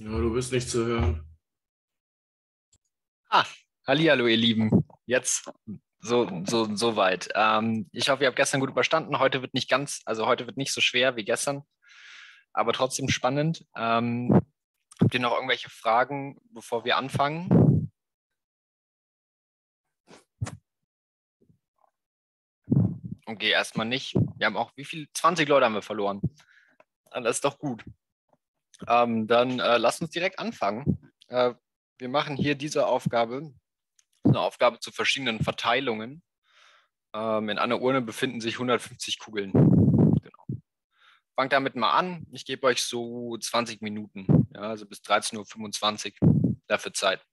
Ja, du bist nicht zu hören. Ah, hallo ihr Lieben. Jetzt so, so, so weit. Ähm, ich hoffe, ihr habt gestern gut überstanden. Heute wird nicht ganz, also heute wird nicht so schwer wie gestern, aber trotzdem spannend. Ähm, habt ihr noch irgendwelche Fragen, bevor wir anfangen? Okay, erstmal nicht. Wir haben auch, wie viel? 20 Leute haben wir verloren. Das ist doch gut. Ähm, dann äh, lasst uns direkt anfangen. Äh, wir machen hier diese Aufgabe, eine Aufgabe zu verschiedenen Verteilungen. Ähm, in einer Urne befinden sich 150 Kugeln. Genau. Fangt damit mal an. Ich gebe euch so 20 Minuten, ja, also bis 13.25 Uhr dafür Zeit.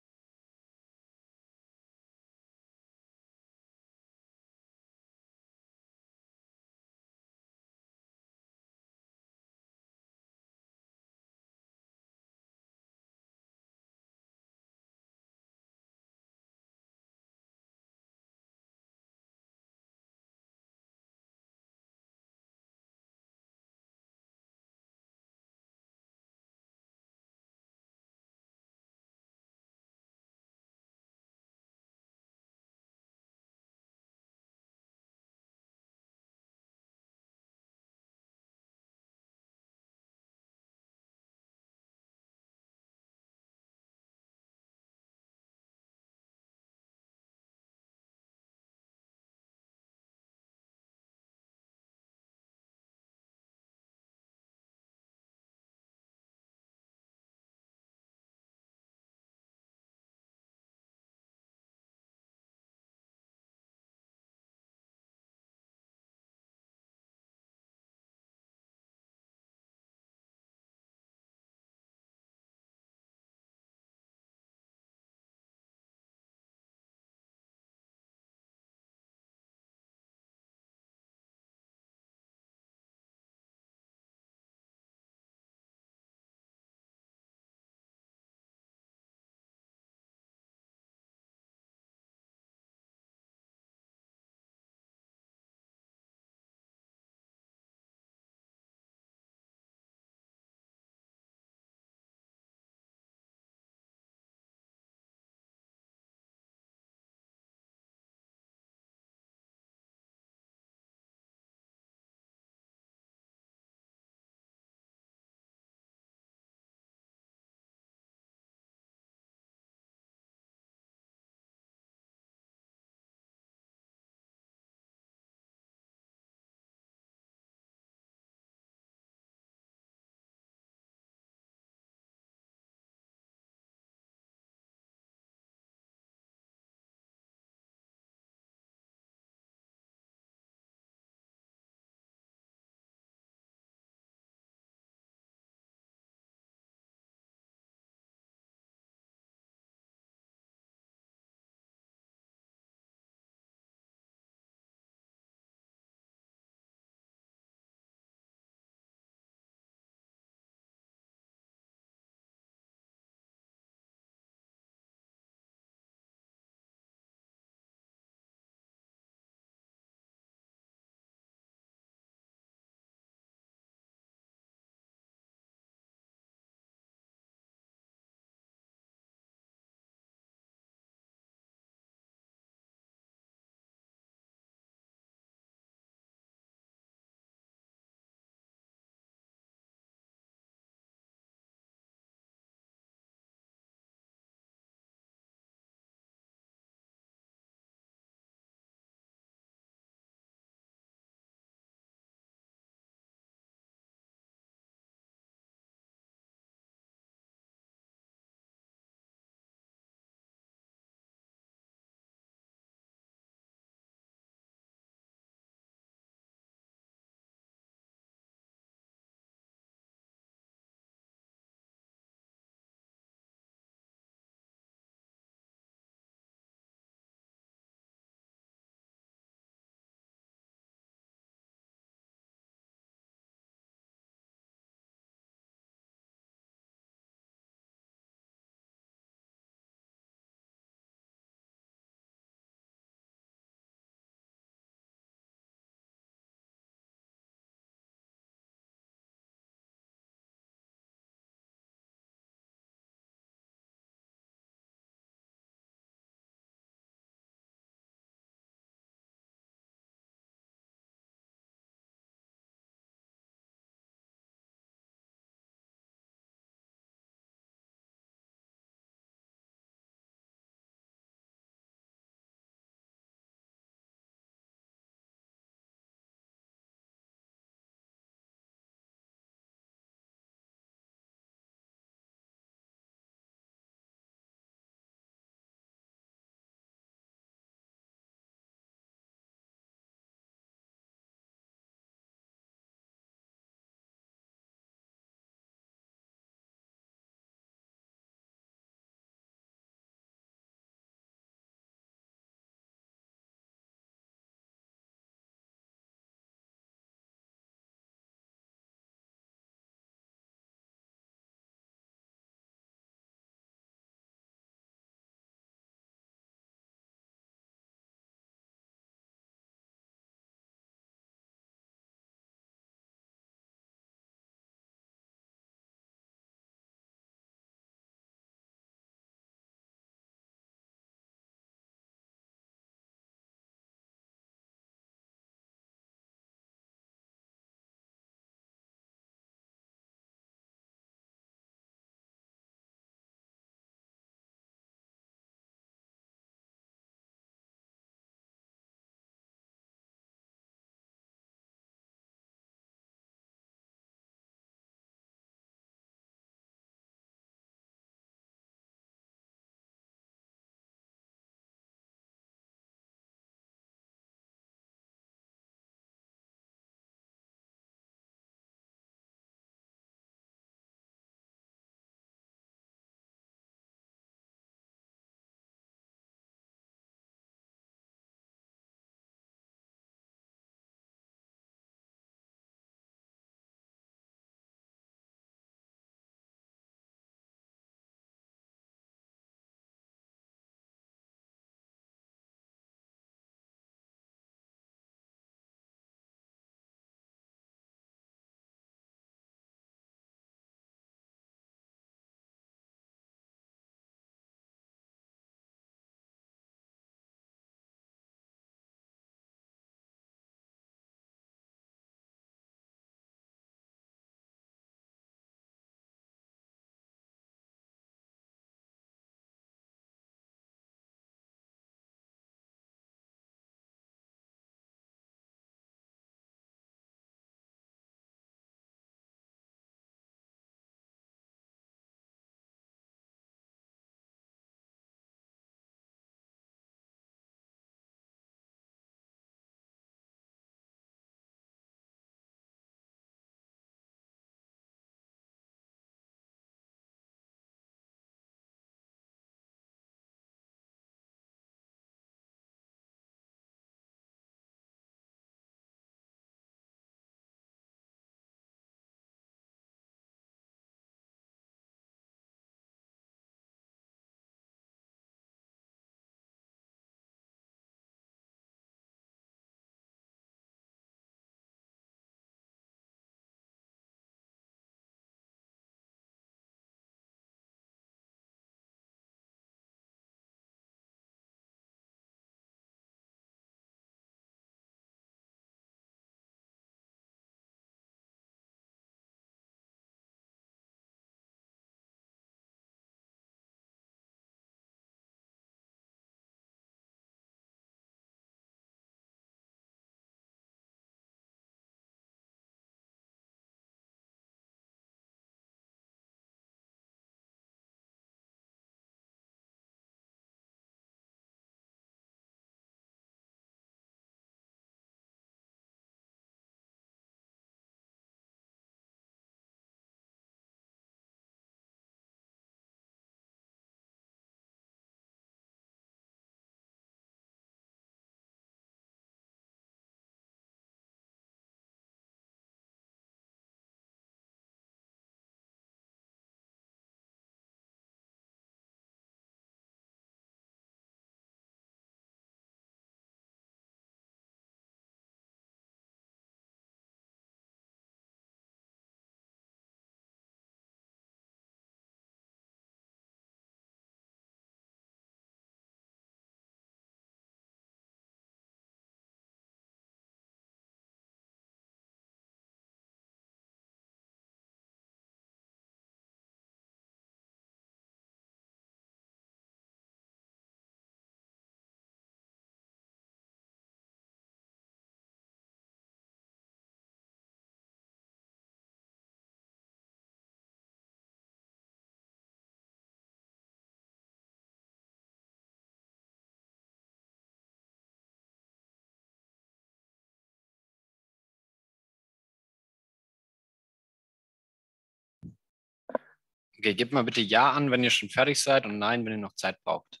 Okay, gebt mal bitte Ja an, wenn ihr schon fertig seid und Nein, wenn ihr noch Zeit braucht.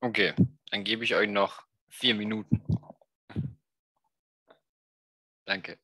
Okay, dann gebe ich euch noch vier Minuten. Danke.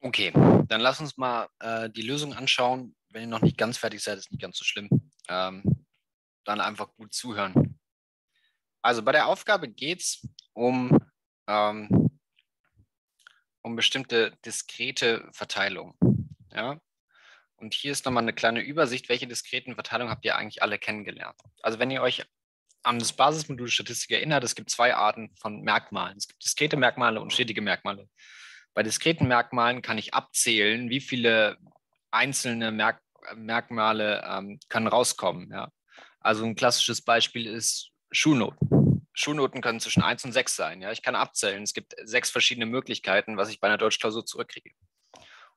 Okay, dann lass uns mal äh, die Lösung anschauen. Wenn ihr noch nicht ganz fertig seid, ist nicht ganz so schlimm. Ähm, dann einfach gut zuhören. Also bei der Aufgabe geht es um, ähm, um bestimmte diskrete Verteilungen. Ja? Und hier ist nochmal eine kleine Übersicht, welche diskreten Verteilungen habt ihr eigentlich alle kennengelernt. Also wenn ihr euch an das Basismodul Statistik erinnert, es gibt zwei Arten von Merkmalen. Es gibt diskrete Merkmale und stetige Merkmale. Bei diskreten Merkmalen kann ich abzählen, wie viele einzelne Merk Merkmale ähm, können rauskommen. Ja. Also ein klassisches Beispiel ist Schulnoten. Schulnoten können zwischen 1 und 6 sein. Ja. Ich kann abzählen. Es gibt sechs verschiedene Möglichkeiten, was ich bei einer Deutschklausur zurückkriege.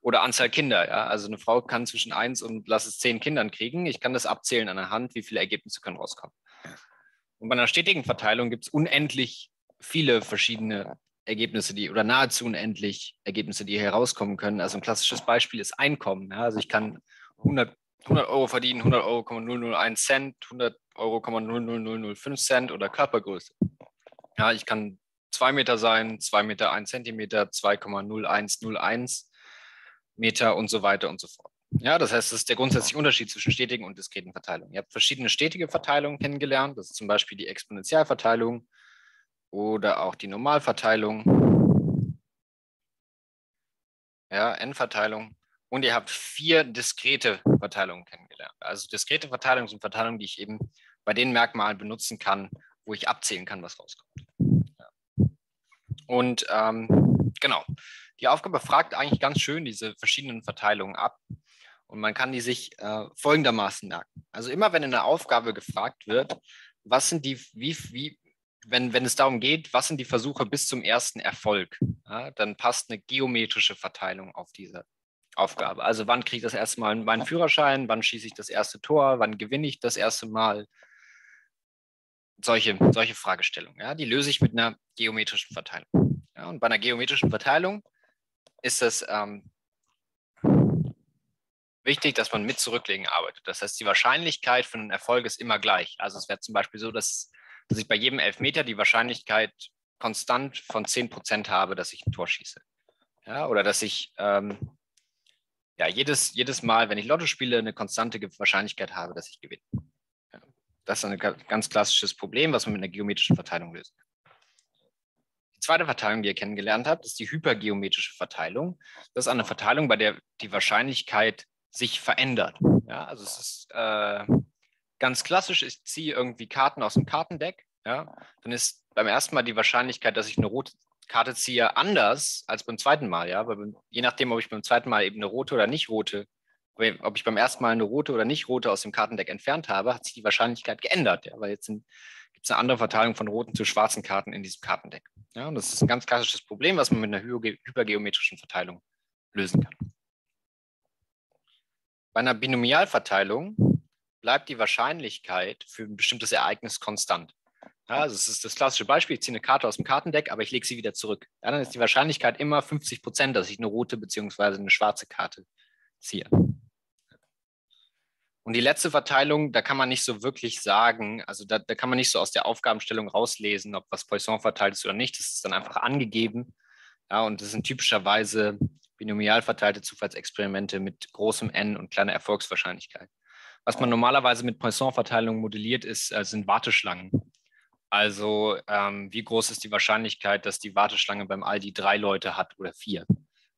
Oder Anzahl Kinder. Ja. Also eine Frau kann zwischen 1 und lass es 10 Kindern kriegen. Ich kann das abzählen an der Hand, wie viele Ergebnisse können rauskommen. Und bei einer stetigen Verteilung gibt es unendlich viele verschiedene Ergebnisse, die oder nahezu unendlich Ergebnisse, die herauskommen können. Also ein klassisches Beispiel ist Einkommen. Ja? Also ich kann 100, 100 Euro verdienen, 100 Euro 001 Cent, 100 Euro 00005 Cent oder Körpergröße. Ja, ich kann 2 Meter sein, 2 Meter 1 Zentimeter, 2,0101. Meter und so weiter und so fort. Ja, das heißt, das ist der grundsätzliche Unterschied zwischen stetigen und diskreten Verteilungen. Ihr habt verschiedene stetige Verteilungen kennengelernt. Das ist zum Beispiel die Exponentialverteilung oder auch die Normalverteilung. Ja, N-Verteilung. Und ihr habt vier diskrete Verteilungen kennengelernt. Also diskrete Verteilungen sind Verteilungen, die ich eben bei den Merkmalen benutzen kann, wo ich abzählen kann, was rauskommt. Ja. Und ähm, genau, die Aufgabe fragt eigentlich ganz schön diese verschiedenen Verteilungen ab. Und man kann die sich äh, folgendermaßen merken. Also immer wenn in einer Aufgabe gefragt wird, was sind die, wie, wie, wenn, wenn es darum geht, was sind die Versuche bis zum ersten Erfolg, ja, dann passt eine geometrische Verteilung auf diese Aufgabe. Also wann kriege ich das erste Mal meinen Führerschein, wann schieße ich das erste Tor, wann gewinne ich das erste Mal. Solche, solche Fragestellungen, ja, die löse ich mit einer geometrischen Verteilung. Ja, und bei einer geometrischen Verteilung ist es ähm, wichtig, dass man mit Zurücklegen arbeitet. Das heißt, die Wahrscheinlichkeit für einen Erfolg ist immer gleich. Also es wäre zum Beispiel so, dass, dass ich bei jedem Elfmeter die Wahrscheinlichkeit konstant von 10 Prozent habe, dass ich ein Tor schieße. Ja, oder dass ich ähm, ja, jedes, jedes Mal, wenn ich Lotto spiele, eine konstante Wahrscheinlichkeit habe, dass ich gewinne. Ja, das ist ein ganz klassisches Problem, was man mit einer geometrischen Verteilung löst. Die zweite Verteilung, die ihr kennengelernt habt, ist die hypergeometrische Verteilung. Das ist eine Verteilung, bei der die Wahrscheinlichkeit sich verändert. Ja, also es ist äh, ganz klassisch, ich ziehe irgendwie Karten aus dem Kartendeck. Ja, dann ist beim ersten Mal die Wahrscheinlichkeit, dass ich eine rote Karte ziehe, anders als beim zweiten Mal. Ja, weil je nachdem, ob ich beim zweiten Mal eben eine rote oder nicht rote, ob ich beim ersten Mal eine rote oder nicht rote aus dem Kartendeck entfernt habe, hat sich die Wahrscheinlichkeit geändert. Ja, weil jetzt gibt es eine andere Verteilung von roten zu schwarzen Karten in diesem Kartendeck. Ja, und das ist ein ganz klassisches Problem, was man mit einer hypergeometrischen Verteilung lösen kann. Bei einer Binomialverteilung bleibt die Wahrscheinlichkeit für ein bestimmtes Ereignis konstant. Ja, also es ist das klassische Beispiel, ich ziehe eine Karte aus dem Kartendeck, aber ich lege sie wieder zurück. Ja, dann ist die Wahrscheinlichkeit immer 50 Prozent, dass ich eine rote bzw. eine schwarze Karte ziehe. Und die letzte Verteilung, da kann man nicht so wirklich sagen, also da, da kann man nicht so aus der Aufgabenstellung rauslesen, ob was Poisson verteilt ist oder nicht. Das ist dann einfach angegeben. Ja, und das sind typischerweise binomial verteilte Zufallsexperimente mit großem N und kleiner Erfolgswahrscheinlichkeit. Was man normalerweise mit Poisson-Verteilung modelliert, ist, äh, sind Warteschlangen. Also ähm, wie groß ist die Wahrscheinlichkeit, dass die Warteschlange beim Aldi drei Leute hat oder vier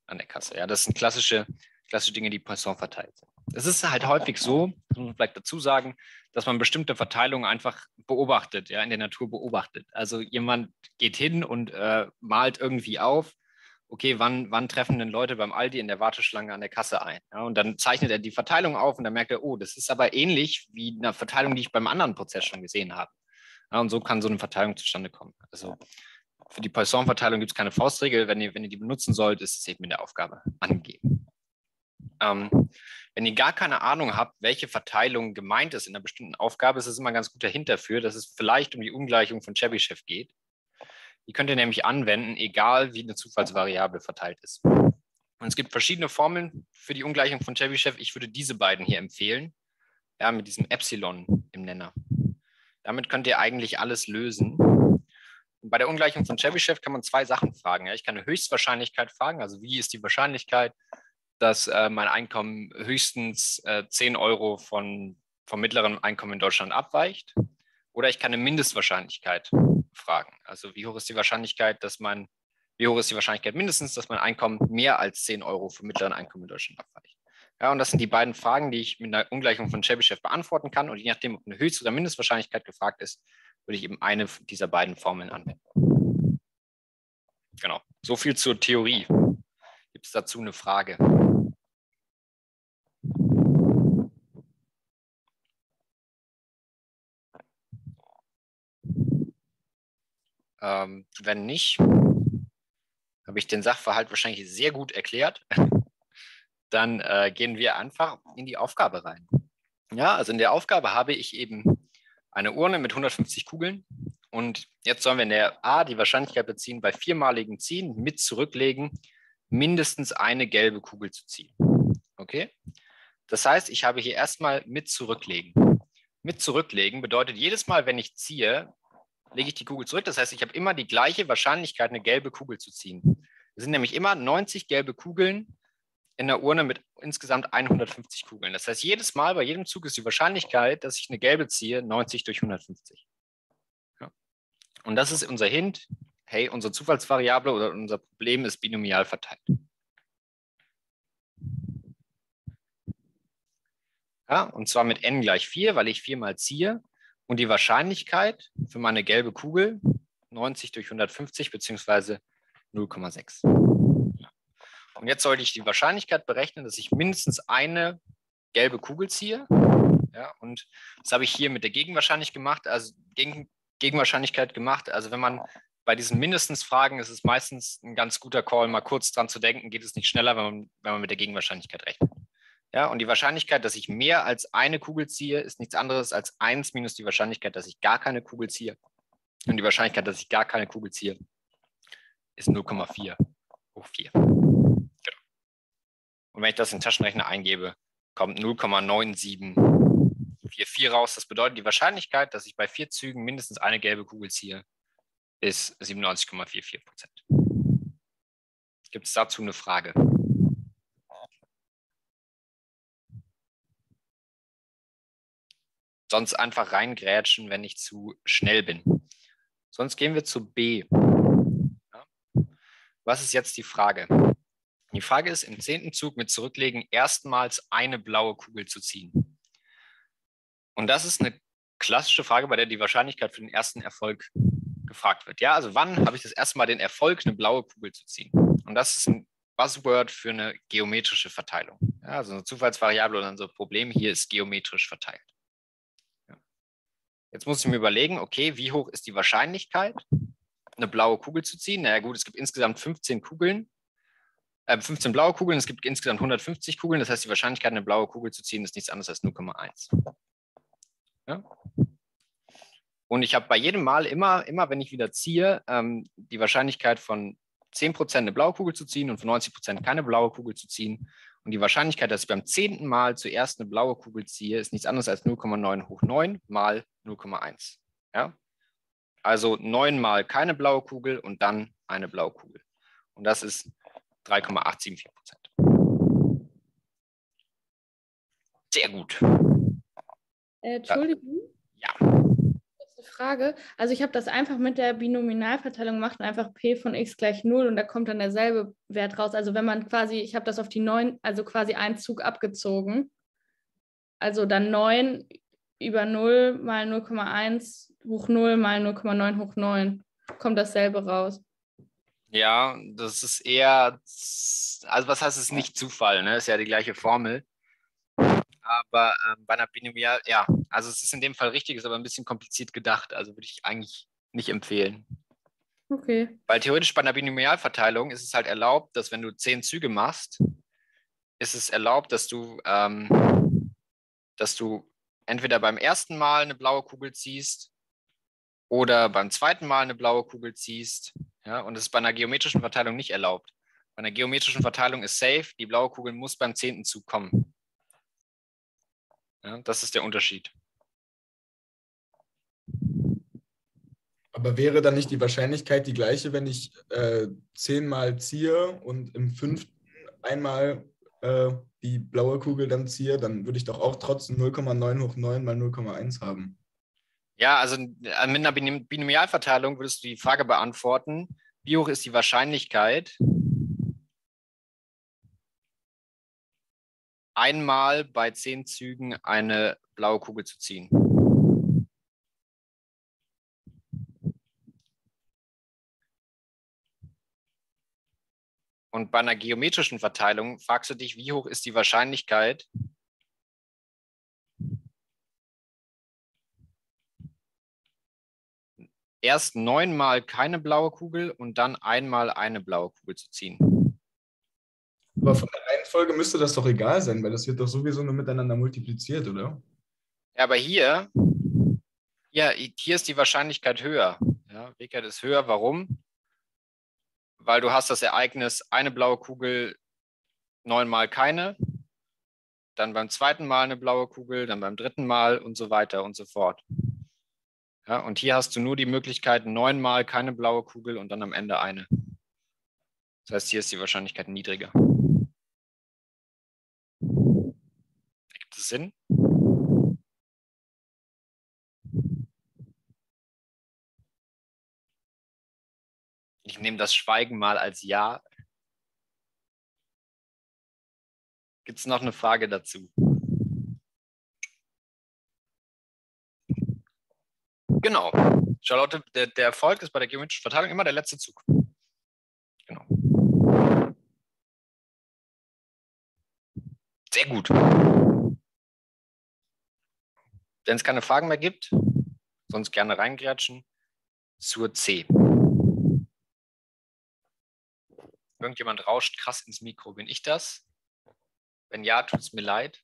an der Kasse? Ja, das sind klassische, klassische Dinge, die Poisson verteilt sind. Es ist halt häufig so, das muss man vielleicht dazu sagen, dass man bestimmte Verteilungen einfach beobachtet, ja, in der Natur beobachtet. Also jemand geht hin und äh, malt irgendwie auf, okay, wann, wann treffen denn Leute beim Aldi in der Warteschlange an der Kasse ein? Ja, und dann zeichnet er die Verteilung auf und dann merkt er, oh, das ist aber ähnlich wie eine Verteilung, die ich beim anderen Prozess schon gesehen habe. Ja, und so kann so eine Verteilung zustande kommen. Also für die Poisson-Verteilung gibt es keine Faustregel. Wenn ihr, wenn ihr die benutzen sollt, ist es eben in der Aufgabe angegeben. Ähm, wenn ihr gar keine Ahnung habt, welche Verteilung gemeint ist in einer bestimmten Aufgabe, ist es immer ganz guter Hint dafür, dass es vielleicht um die Ungleichung von Chebyshev geht. Die könnt ihr nämlich anwenden, egal wie eine Zufallsvariable verteilt ist. Und es gibt verschiedene Formeln für die Ungleichung von Chebyshev. Ich würde diese beiden hier empfehlen, ja, mit diesem Epsilon im Nenner. Damit könnt ihr eigentlich alles lösen. Und bei der Ungleichung von Chebyshev kann man zwei Sachen fragen. Ja. Ich kann eine Höchstwahrscheinlichkeit fragen, also wie ist die Wahrscheinlichkeit, dass äh, mein Einkommen höchstens äh, 10 Euro von, vom mittleren Einkommen in Deutschland abweicht. Oder ich kann eine Mindestwahrscheinlichkeit fragen. Also wie hoch ist die Wahrscheinlichkeit, dass man, wie hoch ist die Wahrscheinlichkeit mindestens, dass mein Einkommen mehr als 10 Euro vom mittleren Einkommen in Deutschland abweicht? Ja, und das sind die beiden Fragen, die ich mit einer Ungleichung von Chebyshev beantworten kann. Und je nachdem, ob eine Höchst- oder Mindestwahrscheinlichkeit gefragt ist, würde ich eben eine dieser beiden Formeln anwenden. Genau, so viel zur Theorie. Gibt es dazu eine Frage? Ähm, wenn nicht, habe ich den Sachverhalt wahrscheinlich sehr gut erklärt. Dann äh, gehen wir einfach in die Aufgabe rein. Ja, also in der Aufgabe habe ich eben eine Urne mit 150 Kugeln und jetzt sollen wir in der A die Wahrscheinlichkeit beziehen, bei viermaligen Ziehen mit zurücklegen, mindestens eine gelbe Kugel zu ziehen. Okay? Das heißt, ich habe hier erstmal mit zurücklegen. Mit zurücklegen bedeutet jedes Mal, wenn ich ziehe, lege ich die Kugel zurück. Das heißt, ich habe immer die gleiche Wahrscheinlichkeit, eine gelbe Kugel zu ziehen. Es sind nämlich immer 90 gelbe Kugeln in der Urne mit insgesamt 150 Kugeln. Das heißt, jedes Mal bei jedem Zug ist die Wahrscheinlichkeit, dass ich eine gelbe ziehe, 90 durch 150. Ja. Und das ist unser Hint. Hey, unsere Zufallsvariable oder unser Problem ist binomial verteilt. Ja, und zwar mit n gleich 4, weil ich 4 mal ziehe. Und die Wahrscheinlichkeit für meine gelbe Kugel 90 durch 150 beziehungsweise 0,6. Und jetzt sollte ich die Wahrscheinlichkeit berechnen, dass ich mindestens eine gelbe Kugel ziehe. Ja, und das habe ich hier mit der Gegenwahrscheinlichkeit gemacht, also Gegen, Gegenwahrscheinlichkeit gemacht. Also wenn man bei diesen mindestens Fragen ist es meistens ein ganz guter Call, mal kurz dran zu denken, geht es nicht schneller, wenn man, wenn man mit der Gegenwahrscheinlichkeit rechnet. Ja, und die Wahrscheinlichkeit, dass ich mehr als eine Kugel ziehe, ist nichts anderes als 1 minus die Wahrscheinlichkeit, dass ich gar keine Kugel ziehe. Und die Wahrscheinlichkeit, dass ich gar keine Kugel ziehe, ist 0,4 hoch 4. Genau. Und wenn ich das in den Taschenrechner eingebe, kommt 0,9744 raus. Das bedeutet, die Wahrscheinlichkeit, dass ich bei vier Zügen mindestens eine gelbe Kugel ziehe, ist 97,44 Prozent. Gibt es dazu eine Frage? Sonst einfach reingrätschen, wenn ich zu schnell bin. Sonst gehen wir zu B. Ja. Was ist jetzt die Frage? Die Frage ist, im zehnten Zug mit Zurücklegen erstmals eine blaue Kugel zu ziehen. Und das ist eine klassische Frage, bei der die Wahrscheinlichkeit für den ersten Erfolg gefragt wird. Ja, also wann habe ich das erste Mal den Erfolg, eine blaue Kugel zu ziehen? Und das ist ein Buzzword für eine geometrische Verteilung. Ja, also eine Zufallsvariable oder unser Problem hier ist geometrisch verteilt. Jetzt muss ich mir überlegen, okay, wie hoch ist die Wahrscheinlichkeit, eine blaue Kugel zu ziehen? Naja gut, es gibt insgesamt 15 Kugeln, äh, 15 blaue Kugeln, es gibt insgesamt 150 Kugeln, das heißt, die Wahrscheinlichkeit, eine blaue Kugel zu ziehen, ist nichts anderes als 0,1. Ja? Und ich habe bei jedem Mal immer, immer wenn ich wieder ziehe, ähm, die Wahrscheinlichkeit von 10% eine blaue Kugel zu ziehen und von 90% keine blaue Kugel zu ziehen. Und die Wahrscheinlichkeit, dass ich beim zehnten Mal zuerst eine blaue Kugel ziehe, ist nichts anderes als 0,9 hoch 9 mal 0,1. Ja? Also 9 mal keine blaue Kugel und dann eine blaue Kugel. Und das ist 3,874 Prozent. Sehr gut. Äh, Entschuldigung. Ja. Frage. Also ich habe das einfach mit der Binominalverteilung gemacht und einfach p von x gleich 0 und da kommt dann derselbe Wert raus. Also wenn man quasi, ich habe das auf die 9, also quasi einen Zug abgezogen. Also dann 9 über 0 mal 0,1 hoch 0 mal 0,9 hoch 9. Kommt dasselbe raus. Ja, das ist eher, also was heißt es nicht Zufall, ne? Ist ja die gleiche Formel. Aber ähm, bei einer Binomial, ja, also es ist in dem Fall richtig, ist aber ein bisschen kompliziert gedacht. Also würde ich eigentlich nicht empfehlen. Okay. Weil theoretisch bei einer Binomialverteilung ist es halt erlaubt, dass wenn du zehn Züge machst, ist es erlaubt, dass du, ähm, dass du entweder beim ersten Mal eine blaue Kugel ziehst oder beim zweiten Mal eine blaue Kugel ziehst. Ja, und das ist bei einer geometrischen Verteilung nicht erlaubt. Bei einer geometrischen Verteilung ist safe, die blaue Kugel muss beim zehnten Zug kommen. Ja, das ist der Unterschied. Aber wäre dann nicht die Wahrscheinlichkeit die gleiche, wenn ich äh, zehnmal ziehe und im fünften einmal äh, die blaue Kugel dann ziehe, dann würde ich doch auch trotzdem 0,9 hoch 9 mal 0,1 haben. Ja, also äh, mit einer Binomialverteilung würdest du die Frage beantworten, wie hoch ist die Wahrscheinlichkeit, einmal bei zehn Zügen eine blaue Kugel zu ziehen. Und bei einer geometrischen Verteilung fragst du dich, wie hoch ist die Wahrscheinlichkeit, erst neunmal keine blaue Kugel und dann einmal eine blaue Kugel zu ziehen. Aber von der Reihenfolge müsste das doch egal sein, weil das wird doch sowieso nur miteinander multipliziert, oder? Ja, aber hier, ja, hier ist die Wahrscheinlichkeit höher. Ja, Rickert ist höher. Warum? weil du hast das Ereignis eine blaue Kugel, neunmal keine, dann beim zweiten Mal eine blaue Kugel, dann beim dritten Mal und so weiter und so fort. Ja, und hier hast du nur die Möglichkeit, neunmal keine blaue Kugel und dann am Ende eine. Das heißt, hier ist die Wahrscheinlichkeit niedriger. Gibt es Sinn? Ich nehme das Schweigen mal als Ja. Gibt es noch eine Frage dazu? Genau. Charlotte, der, der Erfolg ist bei der geometrischen Verteilung immer der letzte Zug. Genau. Sehr gut. Wenn es keine Fragen mehr gibt, sonst gerne reingrätschen zur C. Irgendjemand rauscht krass ins Mikro. Bin ich das? Wenn ja, tut es mir leid.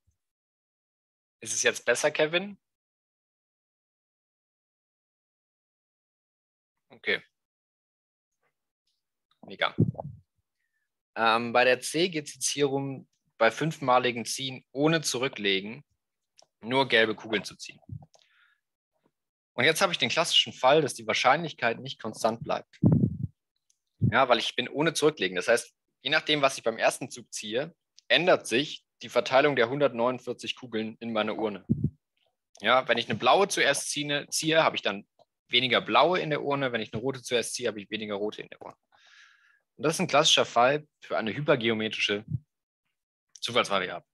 Ist es jetzt besser, Kevin? Okay. Mega. Ähm, bei der C geht es jetzt hier um, bei fünfmaligen Ziehen ohne Zurücklegen nur gelbe Kugeln zu ziehen. Und jetzt habe ich den klassischen Fall, dass die Wahrscheinlichkeit nicht konstant bleibt. Ja, weil ich bin ohne Zurücklegen. Das heißt, je nachdem, was ich beim ersten Zug ziehe, ändert sich die Verteilung der 149 Kugeln in meiner Urne. Ja, wenn ich eine blaue zuerst ziehe, ziehe habe ich dann weniger blaue in der Urne. Wenn ich eine rote zuerst ziehe, habe ich weniger rote in der Urne. Und das ist ein klassischer Fall für eine hypergeometrische Zufallsvariable.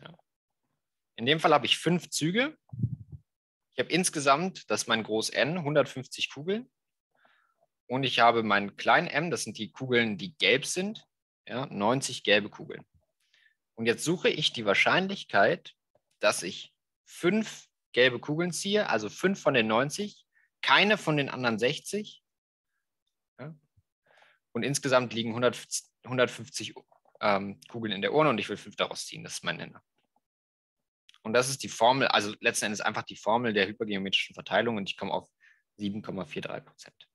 Ja. In dem Fall habe ich fünf Züge. Ich habe insgesamt, das ist mein Groß N, 150 Kugeln. Und ich habe mein klein m, das sind die Kugeln, die gelb sind, ja, 90 gelbe Kugeln. Und jetzt suche ich die Wahrscheinlichkeit, dass ich fünf gelbe Kugeln ziehe, also fünf von den 90, keine von den anderen 60. Ja, und insgesamt liegen 100, 150 ähm, Kugeln in der Urne und ich will fünf daraus ziehen. Das ist mein Nenner. Und das ist die Formel, also letzten Endes einfach die Formel der hypergeometrischen Verteilung und ich komme auf 7,43 Prozent.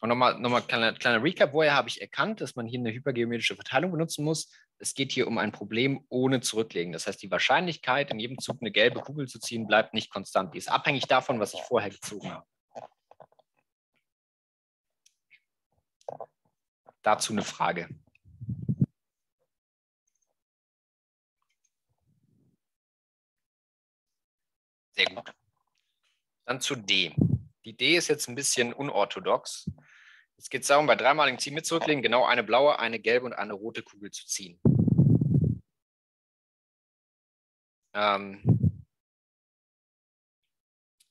Und nochmal, nochmal kleiner, kleiner Recap, woher habe ich erkannt, dass man hier eine hypergeometrische Verteilung benutzen muss? Es geht hier um ein Problem ohne Zurücklegen. Das heißt, die Wahrscheinlichkeit, in jedem Zug eine gelbe Kugel zu ziehen, bleibt nicht konstant. Die ist abhängig davon, was ich vorher gezogen habe. Dazu eine Frage. Sehr gut. Dann zu D. Die D ist jetzt ein bisschen unorthodox. Jetzt geht es darum, bei dreimaligen Ziehen mit zurücklegen, genau eine blaue, eine gelbe und eine rote Kugel zu ziehen. Ähm,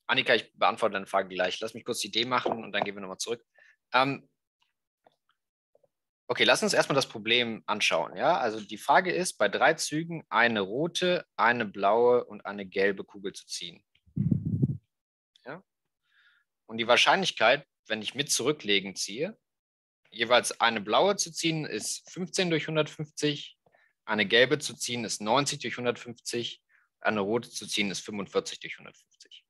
Annika, ich beantworte deine Frage gleich. Lass mich kurz die Idee machen und dann gehen wir nochmal zurück. Ähm, okay, lass uns erstmal das Problem anschauen. Ja? Also die Frage ist, bei drei Zügen eine rote, eine blaue und eine gelbe Kugel zu ziehen. Ja? Und die Wahrscheinlichkeit, wenn ich mit zurücklegen ziehe, jeweils eine blaue zu ziehen ist 15 durch 150, eine gelbe zu ziehen ist 90 durch 150, eine rote zu ziehen ist 45 durch 150.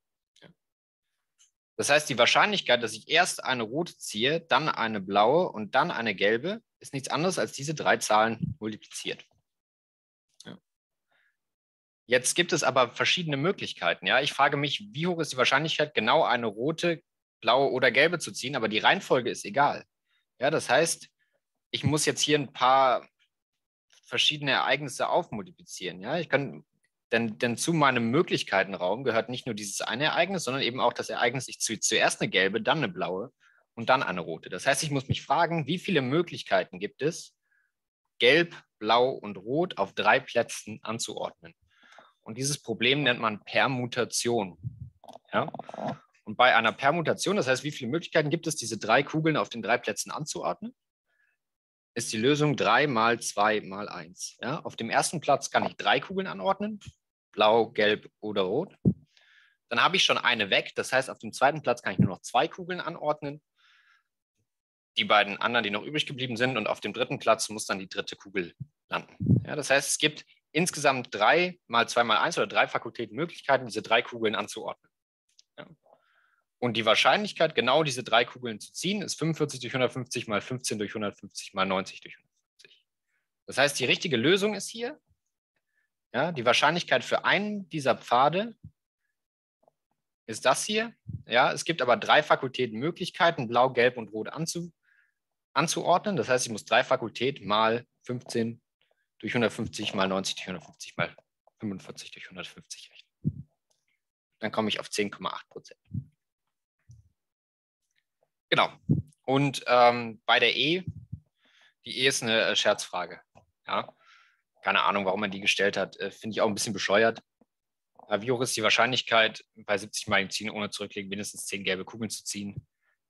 Das heißt, die Wahrscheinlichkeit, dass ich erst eine rote ziehe, dann eine blaue und dann eine gelbe, ist nichts anderes als diese drei Zahlen multipliziert. Jetzt gibt es aber verschiedene Möglichkeiten. Ja? Ich frage mich, wie hoch ist die Wahrscheinlichkeit, genau eine rote blaue oder gelbe zu ziehen, aber die Reihenfolge ist egal. Ja, das heißt, ich muss jetzt hier ein paar verschiedene Ereignisse aufmultiplizieren. Ja, ich kann, denn, denn zu meinem Möglichkeitenraum gehört nicht nur dieses eine Ereignis, sondern eben auch das Ereignis, ich zu, zuerst eine gelbe, dann eine blaue und dann eine rote. Das heißt, ich muss mich fragen, wie viele Möglichkeiten gibt es, gelb, blau und rot auf drei Plätzen anzuordnen. Und dieses Problem nennt man Permutation. Ja? Und bei einer Permutation, das heißt, wie viele Möglichkeiten gibt es, diese drei Kugeln auf den drei Plätzen anzuordnen, ist die Lösung 3 mal 2 mal 1. Ja, auf dem ersten Platz kann ich drei Kugeln anordnen, blau, gelb oder rot. Dann habe ich schon eine weg, das heißt, auf dem zweiten Platz kann ich nur noch zwei Kugeln anordnen. Die beiden anderen, die noch übrig geblieben sind, und auf dem dritten Platz muss dann die dritte Kugel landen. Ja, das heißt, es gibt insgesamt drei mal zwei mal eins oder drei Fakultäten Möglichkeiten, diese drei Kugeln anzuordnen. Ja. Und die Wahrscheinlichkeit, genau diese drei Kugeln zu ziehen, ist 45 durch 150 mal 15 durch 150 mal 90 durch 150. Das heißt, die richtige Lösung ist hier, ja, die Wahrscheinlichkeit für einen dieser Pfade ist das hier. Ja, es gibt aber drei Fakultäten Möglichkeiten, blau, gelb und rot anzu, anzuordnen. Das heißt, ich muss drei Fakultäten mal 15 durch 150 mal 90 durch 150 mal 45 durch 150 rechnen. Dann komme ich auf 10,8 Prozent. Genau. Und ähm, bei der E, die E ist eine äh, Scherzfrage. Ja. Keine Ahnung, warum man die gestellt hat. Äh, Finde ich auch ein bisschen bescheuert. Äh, wie hoch ist die Wahrscheinlichkeit, bei 70 Mal im Ziehen ohne zurücklegen mindestens 10 gelbe Kugeln zu ziehen?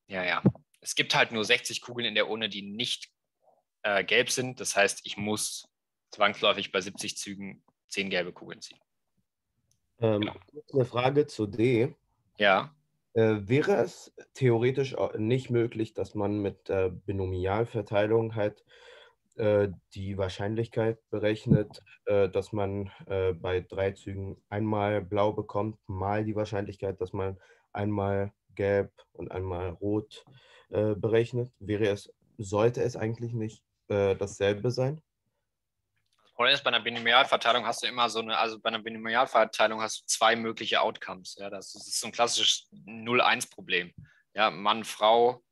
Ja, ja. Es gibt halt nur 60 Kugeln in der Urne, die nicht äh, gelb sind. Das heißt, ich muss zwangsläufig bei 70 Zügen 10 gelbe Kugeln ziehen. Ähm, Genau. Eine Frage zu D. Ja, Äh, wäre es theoretisch nicht möglich, dass man mit der Binomialverteilung halt äh, die Wahrscheinlichkeit berechnet, äh, dass man äh, bei drei Zügen einmal blau bekommt, mal die Wahrscheinlichkeit, dass man einmal gelb und einmal rot äh, berechnet? Wäre es, sollte es eigentlich nicht äh, dasselbe sein? Problem ist, bei einer Binomialverteilung hast du immer so eine, also bei einer Binomialverteilung hast du zwei mögliche Outcomes. Ja, das ist so ein klassisches 0-1-Problem. Ja, Mann, Frau,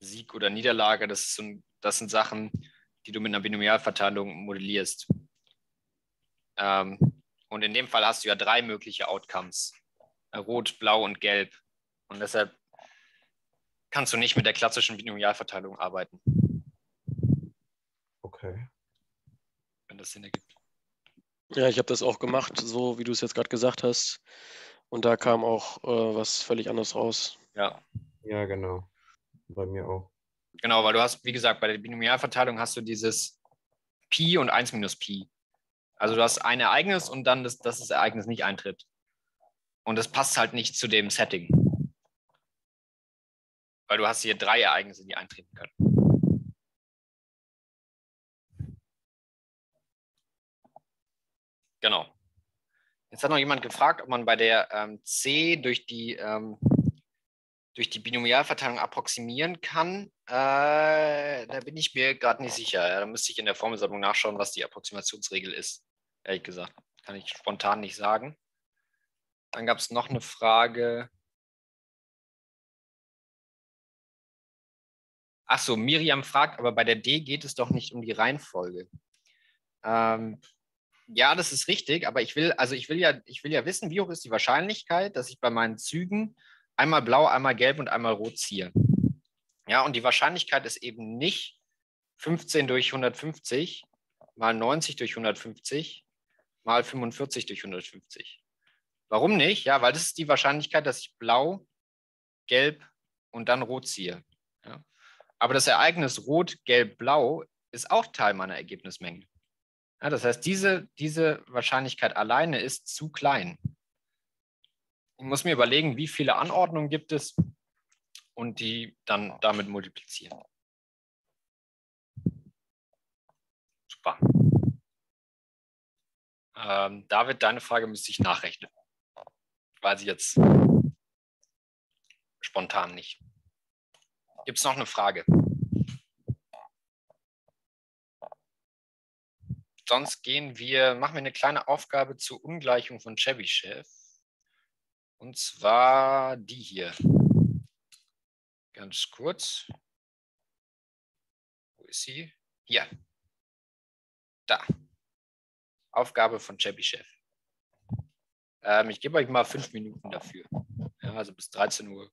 Sieg oder Niederlage, das, so das sind Sachen, die du mit einer Binomialverteilung modellierst. Ähm, und in dem Fall hast du ja drei mögliche Outcomes. Rot, Blau und Gelb. Und deshalb kannst du nicht mit der klassischen Binomialverteilung arbeiten, Okay. Wenn das Sinn ergibt. Ja, ich habe das auch gemacht, so wie du es jetzt gerade gesagt hast. Und da kam auch äh, was völlig anderes raus. Ja, Ja, genau. Bei mir auch. Genau, weil du hast, wie gesagt, bei der Binomialverteilung hast du dieses Pi und 1 minus Pi. Also du hast ein Ereignis und dann, das, dass das Ereignis nicht eintritt. Und das passt halt nicht zu dem Setting. Weil du hast hier drei Ereignisse, die eintreten können. Genau. Jetzt hat noch jemand gefragt, ob man bei der ähm, C durch die ähm, durch die Binomialverteilung approximieren kann. Äh, da bin ich mir gerade nicht sicher. Ja, da müsste ich in der Formelsammlung nachschauen, was die Approximationsregel ist. Ehrlich gesagt, kann ich spontan nicht sagen. Dann gab es noch eine Frage. Ach so, Miriam fragt, aber bei der D geht es doch nicht um die Reihenfolge. Ähm, ja, das ist richtig, aber ich will, also ich will ja, ich will ja wissen, wie hoch ist die Wahrscheinlichkeit, dass ich bei meinen Zügen einmal blau, einmal gelb und einmal rot ziehe. Ja, und die Wahrscheinlichkeit ist eben nicht 15 durch 150 mal 90 durch 150 mal 45 durch 150. Warum nicht? Ja, weil das ist die Wahrscheinlichkeit, dass ich blau, gelb und dann rot ziehe. Ja. Aber das Ereignis rot, gelb, blau ist auch Teil meiner Ergebnismenge. Ja, das heißt, diese, diese Wahrscheinlichkeit alleine ist zu klein. Ich muss mir überlegen, wie viele Anordnungen gibt es und die dann damit multiplizieren. Super. Ähm, David, deine Frage müsste ich nachrechnen. Weiß ich jetzt spontan nicht. Gibt es noch eine Frage? Sonst gehen wir, machen wir eine kleine Aufgabe zur Ungleichung von Chebyshev. Und zwar die hier. Ganz kurz. Wo ist sie? Hier. Da. Aufgabe von Chebyshev. Ähm, ich gebe euch mal fünf Minuten dafür. Ja, also bis 13.48 Uhr.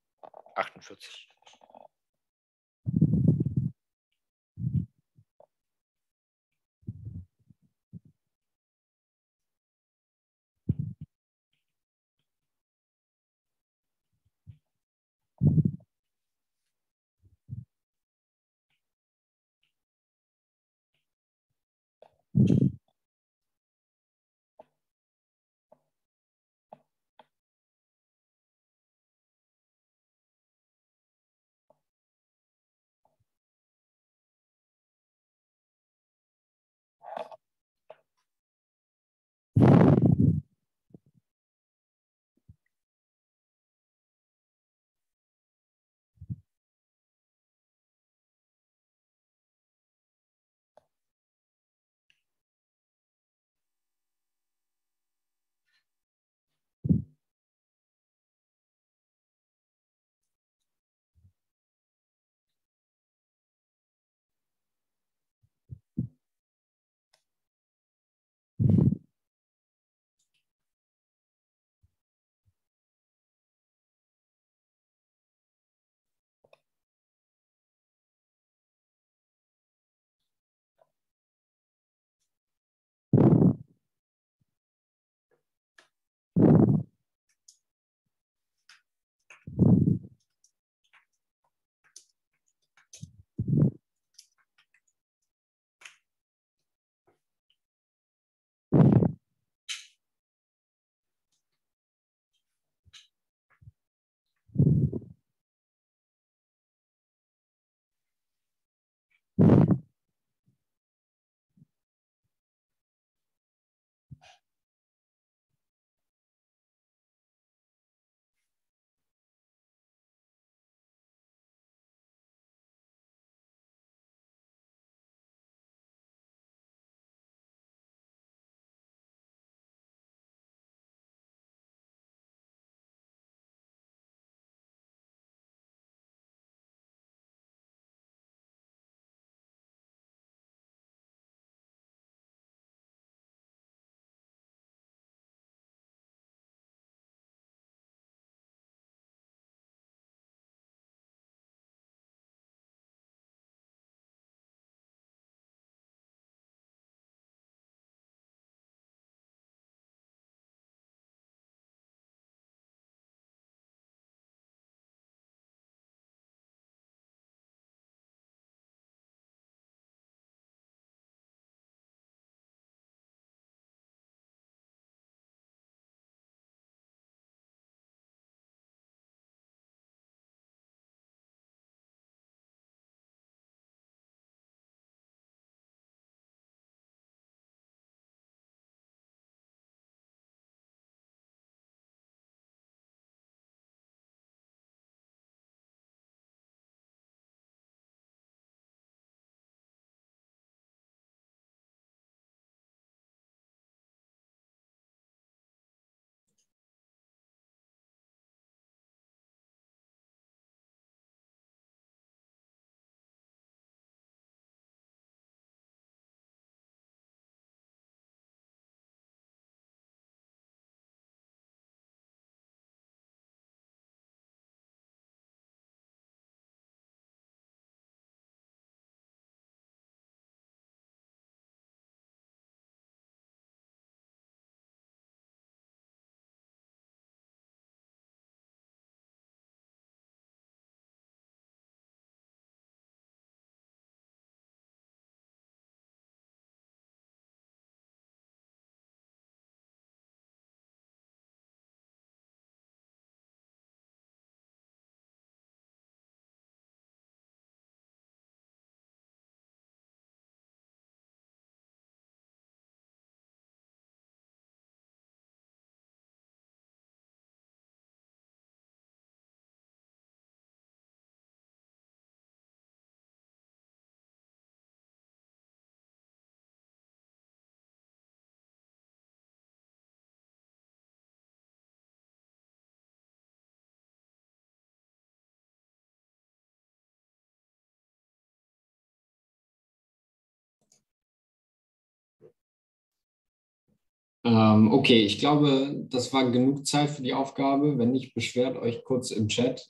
Ähm, okay, ich glaube, das war genug Zeit für die Aufgabe. Wenn nicht, beschwert euch kurz im Chat.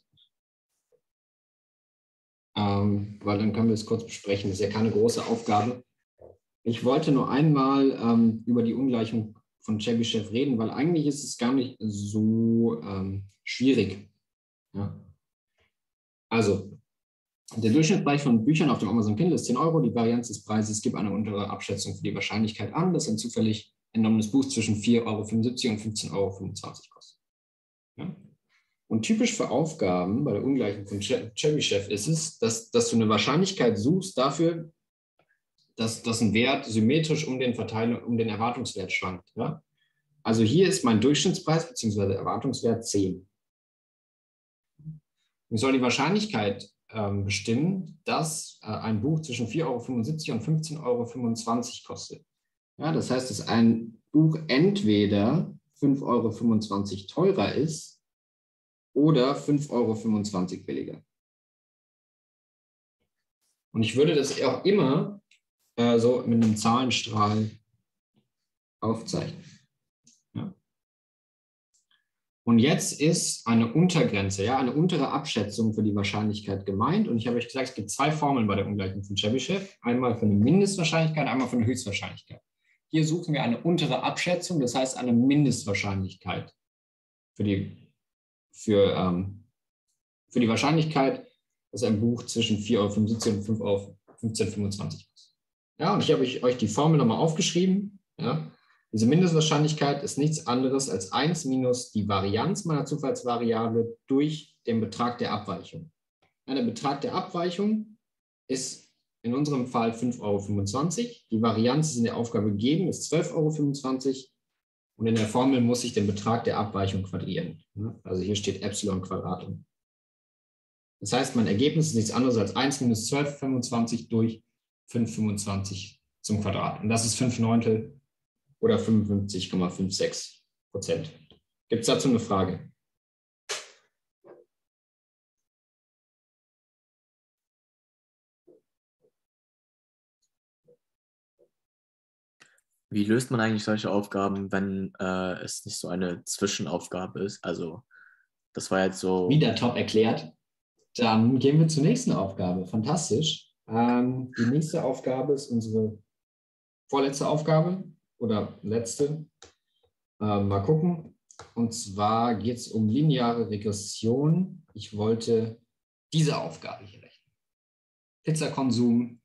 Ähm, weil dann können wir es kurz besprechen. Das ist ja keine große Aufgabe. Ich wollte nur einmal ähm, über die Ungleichung von Chebyshev reden, weil eigentlich ist es gar nicht so ähm, schwierig. Ja. Also, der Durchschnittspreis von Büchern auf dem Amazon Kindle ist 10 Euro. Die Varianz des Preises gibt eine untere Abschätzung für die Wahrscheinlichkeit an, dass ein zufällig entnommenes Buch zwischen 4,75 Euro und 15,25 Euro kostet. Ja. Und typisch für Aufgaben bei der Ungleichung von Chebyshev ist es, dass, dass du eine Wahrscheinlichkeit suchst dafür, dass, dass ein Wert symmetrisch um den, Verteilung, um den Erwartungswert schwankt. Ja? Also hier ist mein Durchschnittspreis bzw. Erwartungswert 10. Ich soll die Wahrscheinlichkeit ähm, bestimmen, dass äh, ein Buch zwischen 4,75 Euro und 15,25 Euro kostet. Ja, das heißt, dass ein Buch entweder 5,25 Euro teurer ist oder 5,25 Euro billiger. Und ich würde das auch immer äh, so mit einem Zahlenstrahl aufzeichnen. Und jetzt ist eine Untergrenze, ja, eine untere Abschätzung für die Wahrscheinlichkeit gemeint. Und ich habe euch gesagt, es gibt zwei Formeln bei der Ungleichung von Chebyshev. Einmal für eine Mindestwahrscheinlichkeit, einmal für eine Höchstwahrscheinlichkeit. Hier suchen wir eine untere Abschätzung, das heißt eine Mindestwahrscheinlichkeit für die, für, ähm, für die Wahrscheinlichkeit, dass ein Buch zwischen 4,75 Euro und 5,1525 Euro kostet. Ja, und ich habe euch die Formel nochmal aufgeschrieben. Ja. Diese Mindestwahrscheinlichkeit ist nichts anderes als 1 minus die Varianz meiner Zufallsvariable durch den Betrag der Abweichung. Ja, der Betrag der Abweichung ist in unserem Fall 5,25 Euro. Die Varianz ist in der Aufgabe gegeben, ist 12,25 Euro. Und in der Formel muss ich den Betrag der Abweichung quadrieren. Also hier steht Epsilon Quadratum. Das heißt, mein Ergebnis ist nichts anderes als 1 minus 12,25 durch 5,25 zum Quadrat. Und das ist 5 Neuntel oder 55,56 Prozent. Gibt es dazu eine Frage? Wie löst man eigentlich solche Aufgaben, wenn äh, es nicht so eine Zwischenaufgabe ist? Also, das war jetzt so. Wieder top erklärt. Dann gehen wir zur nächsten Aufgabe. Fantastisch. Ähm, die nächste Aufgabe ist unsere vorletzte Aufgabe oder letzte. Äh, mal gucken. Und zwar geht es um lineare Regression. Ich wollte diese Aufgabe hier rechnen. Pizzakonsum,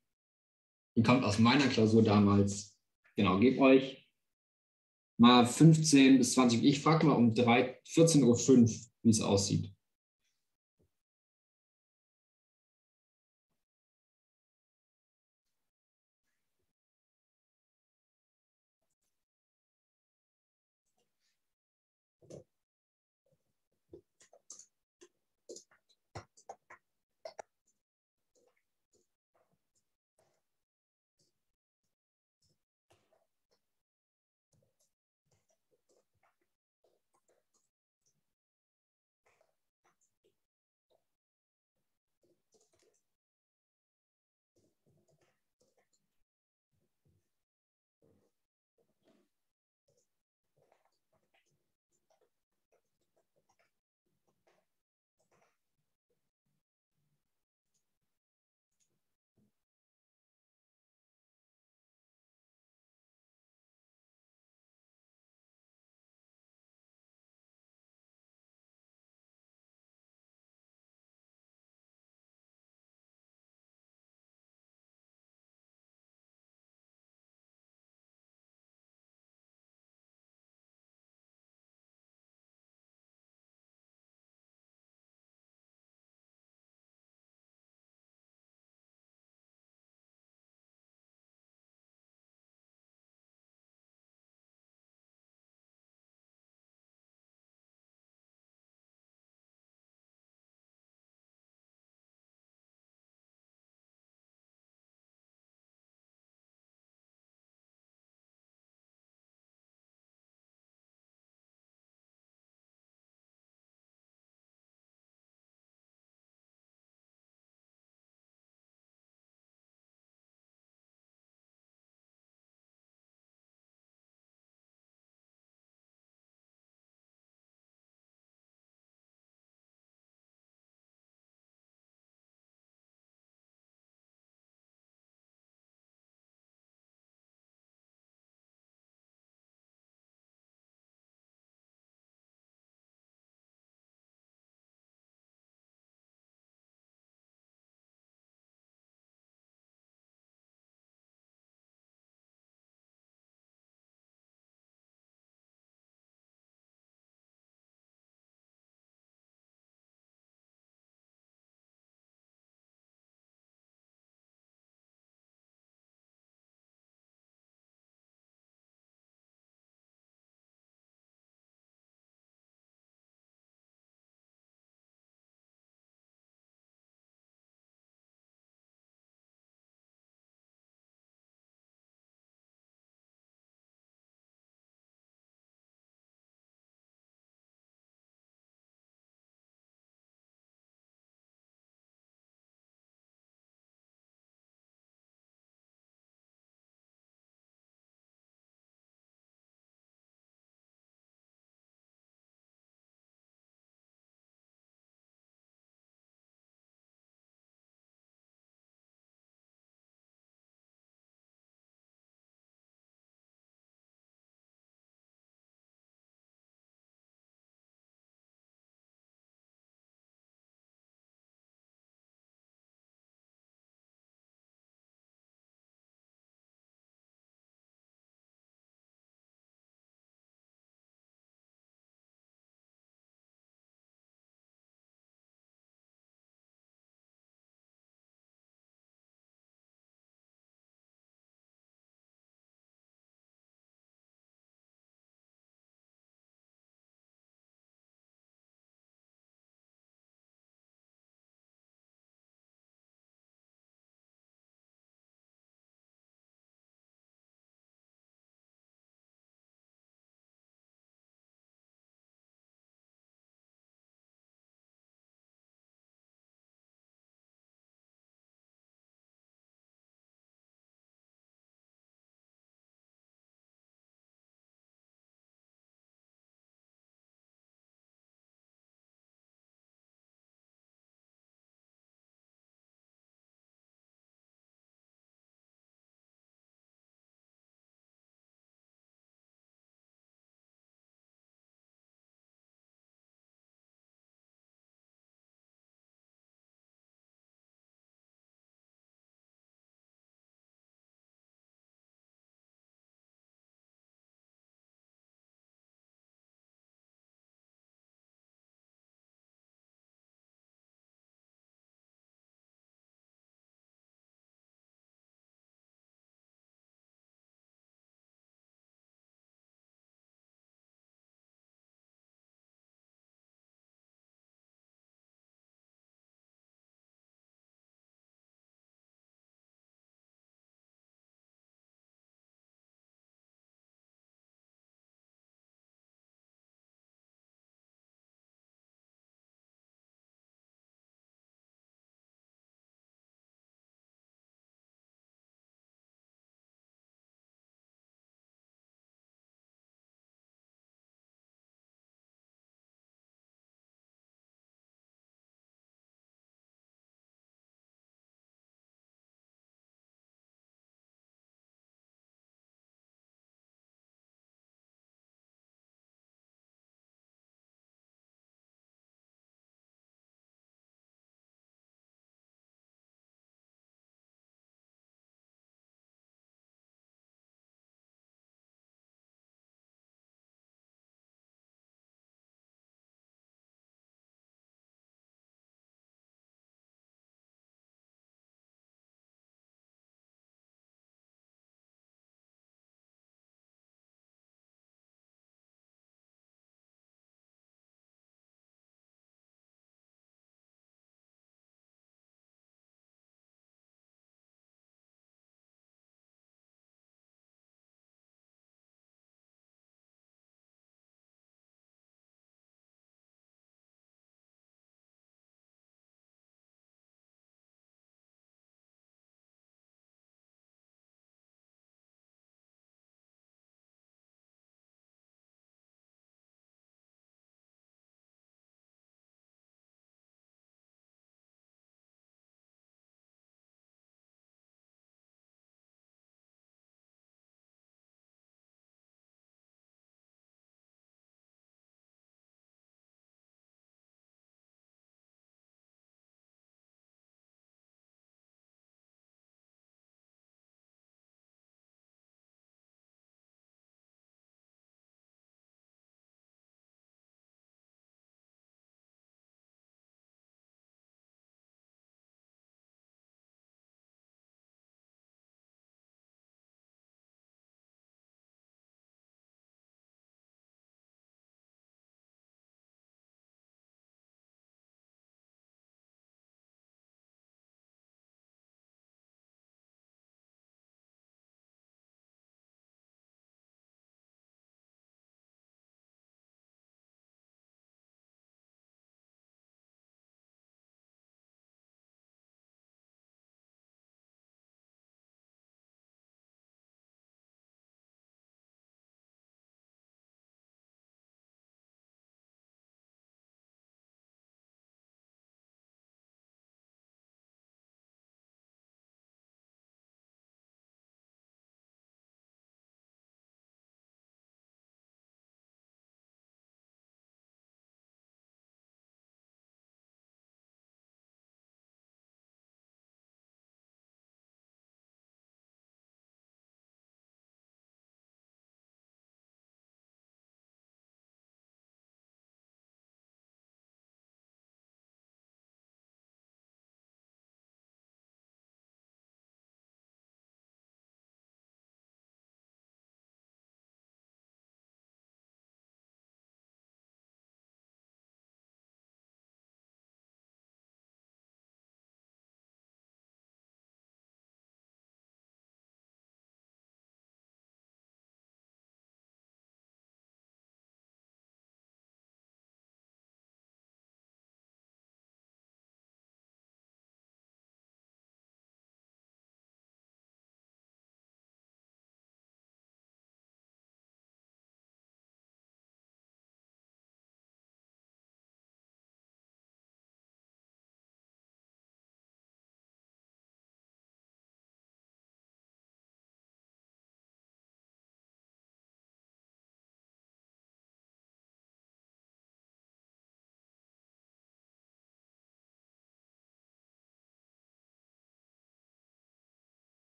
die kommt aus meiner Klausur damals. Genau, gebt euch mal 15 bis 20. Ich frage mal um 14.05 Uhr, wie es aussieht.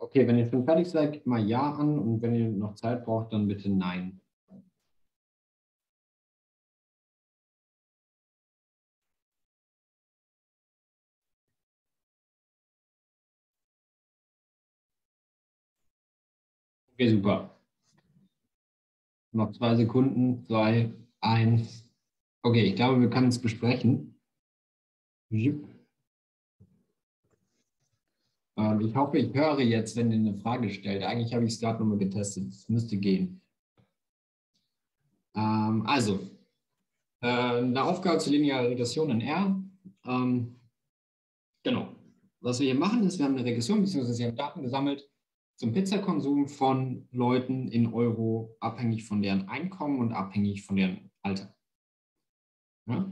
Okay, wenn ihr schon fertig seid, gebt mal Ja an und wenn ihr noch Zeit braucht, dann bitte Nein. Okay, super. Noch zwei Sekunden, zwei, eins. Okay, ich glaube, wir können es besprechen. Jupp. Ähm, ich hoffe, ich höre jetzt, wenn ihr eine Frage stellt. Eigentlich habe ich es gerade nochmal getestet. Es müsste gehen. Ähm, also, äh, eine Aufgabe zur linearen Regression in R. Ähm, genau. Was wir hier machen, ist, wir haben eine Regression, beziehungsweise wir haben Daten gesammelt zum Pizzakonsum von Leuten in Euro, abhängig von deren Einkommen und abhängig von deren Alter. Ja?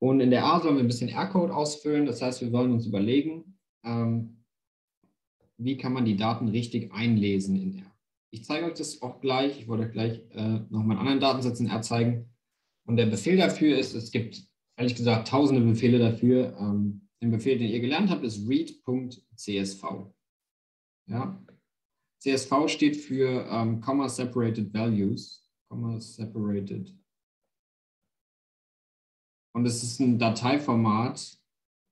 Und in der A sollen wir ein bisschen R-Code ausfüllen. Das heißt, wir wollen uns überlegen, wie kann man die Daten richtig einlesen in R. Ich zeige euch das auch gleich. Ich wollte euch gleich äh, noch mal einen anderen Datensatz in R zeigen. Und der Befehl dafür ist, es gibt ehrlich gesagt tausende Befehle dafür. Ähm, den Befehl, den ihr gelernt habt, ist read.csv. Ja? CSV steht für ähm, Comma Separated Values. Comma Separated. Und es ist ein Dateiformat,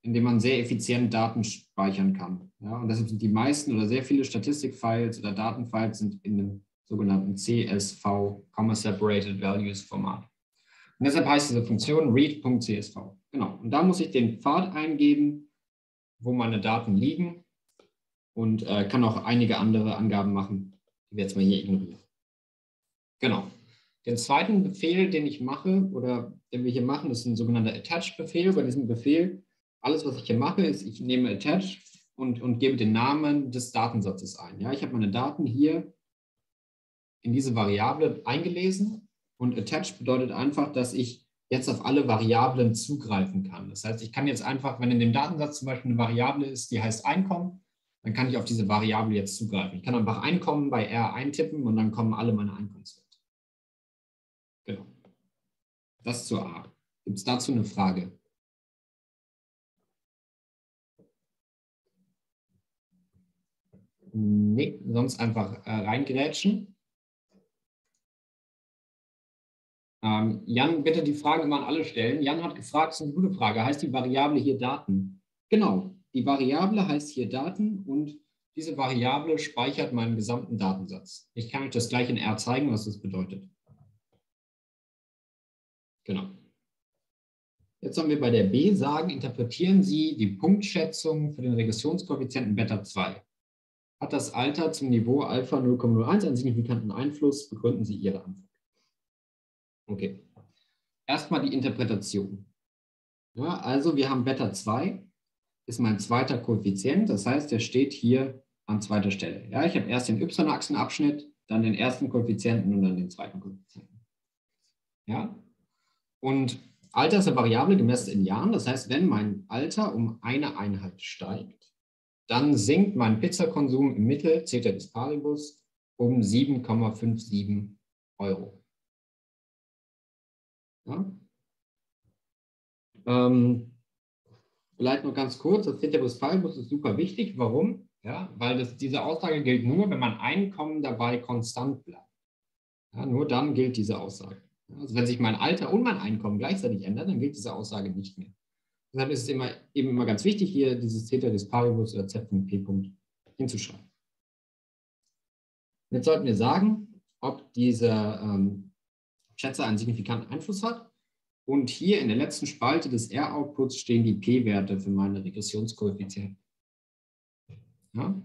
in dem man sehr effizient Daten speichern kann. Ja? Und deshalb sind die meisten oder sehr viele Statistikfiles oder Datenfiles sind in dem sogenannten CSV, Comma Separated Values Format. Und deshalb heißt diese Funktion read.csv. Genau. Und da muss ich den Pfad eingeben, wo meine Daten liegen und äh, kann auch einige andere Angaben machen, die wir jetzt mal hier ignorieren. Genau. Den zweiten Befehl, den ich mache oder den wir hier machen, ist ein sogenannter Attach-Befehl. Bei diesem Befehl, alles, was ich hier mache, ist, ich nehme Attach und, und gebe den Namen des Datensatzes ein. Ja, ich habe meine Daten hier in diese Variable eingelesen und Attach bedeutet einfach, dass ich jetzt auf alle Variablen zugreifen kann. Das heißt, ich kann jetzt einfach, wenn in dem Datensatz zum Beispiel eine Variable ist, die heißt Einkommen, dann kann ich auf diese Variable jetzt zugreifen. Ich kann einfach Einkommen bei R eintippen und dann kommen alle meine Einkommenswerte. Genau. Das zur A. Gibt es dazu eine Frage? Nee, sonst einfach äh, reingrätschen. Ähm, Jan, bitte die Fragen immer an alle stellen. Jan hat gefragt, das ist eine gute Frage, heißt die Variable hier Daten? Genau, die Variable heißt hier Daten und diese Variable speichert meinen gesamten Datensatz. Ich kann euch das gleich in R zeigen, was das bedeutet. Genau. Jetzt haben wir bei der B sagen, interpretieren Sie die Punktschätzung für den Regressionskoeffizienten Beta 2. Hat das Alter zum Niveau Alpha 0,01 einen signifikanten Einfluss? Begründen Sie Ihre Antwort. Okay. Erstmal die Interpretation. Ja, also wir haben Beta 2 ist mein zweiter Koeffizient. Das heißt, der steht hier an zweiter Stelle. Ja, ich habe erst den y-Achsenabschnitt, dann den ersten Koeffizienten und dann den zweiten Koeffizienten. Ja, und Alter ist eine Variable gemessen in Jahren. Das heißt, wenn mein Alter um eine Einheit steigt, dann sinkt mein Pizzakonsum im Mittel, Ceteris Paribus, um 7,57 Euro. Ja? Ähm, Vielleicht nur ganz kurz, das Ceteris Paribus ist super wichtig. Warum? Ja, weil das, diese Aussage gilt nur, wenn mein Einkommen dabei konstant bleibt. Ja, nur dann gilt diese Aussage. Also wenn sich mein Alter und mein Einkommen gleichzeitig ändern, dann gilt diese Aussage nicht mehr. Deshalb ist es immer, eben immer ganz wichtig, hier dieses Ceteris Paribus oder Z.P. hinzuschreiben. Jetzt sollten wir sagen, ob dieser ähm, Schätzer einen signifikanten Einfluss hat. Und hier in der letzten Spalte des R-Outputs stehen die P-Werte für meine Regressionskoeffizienten. Ja?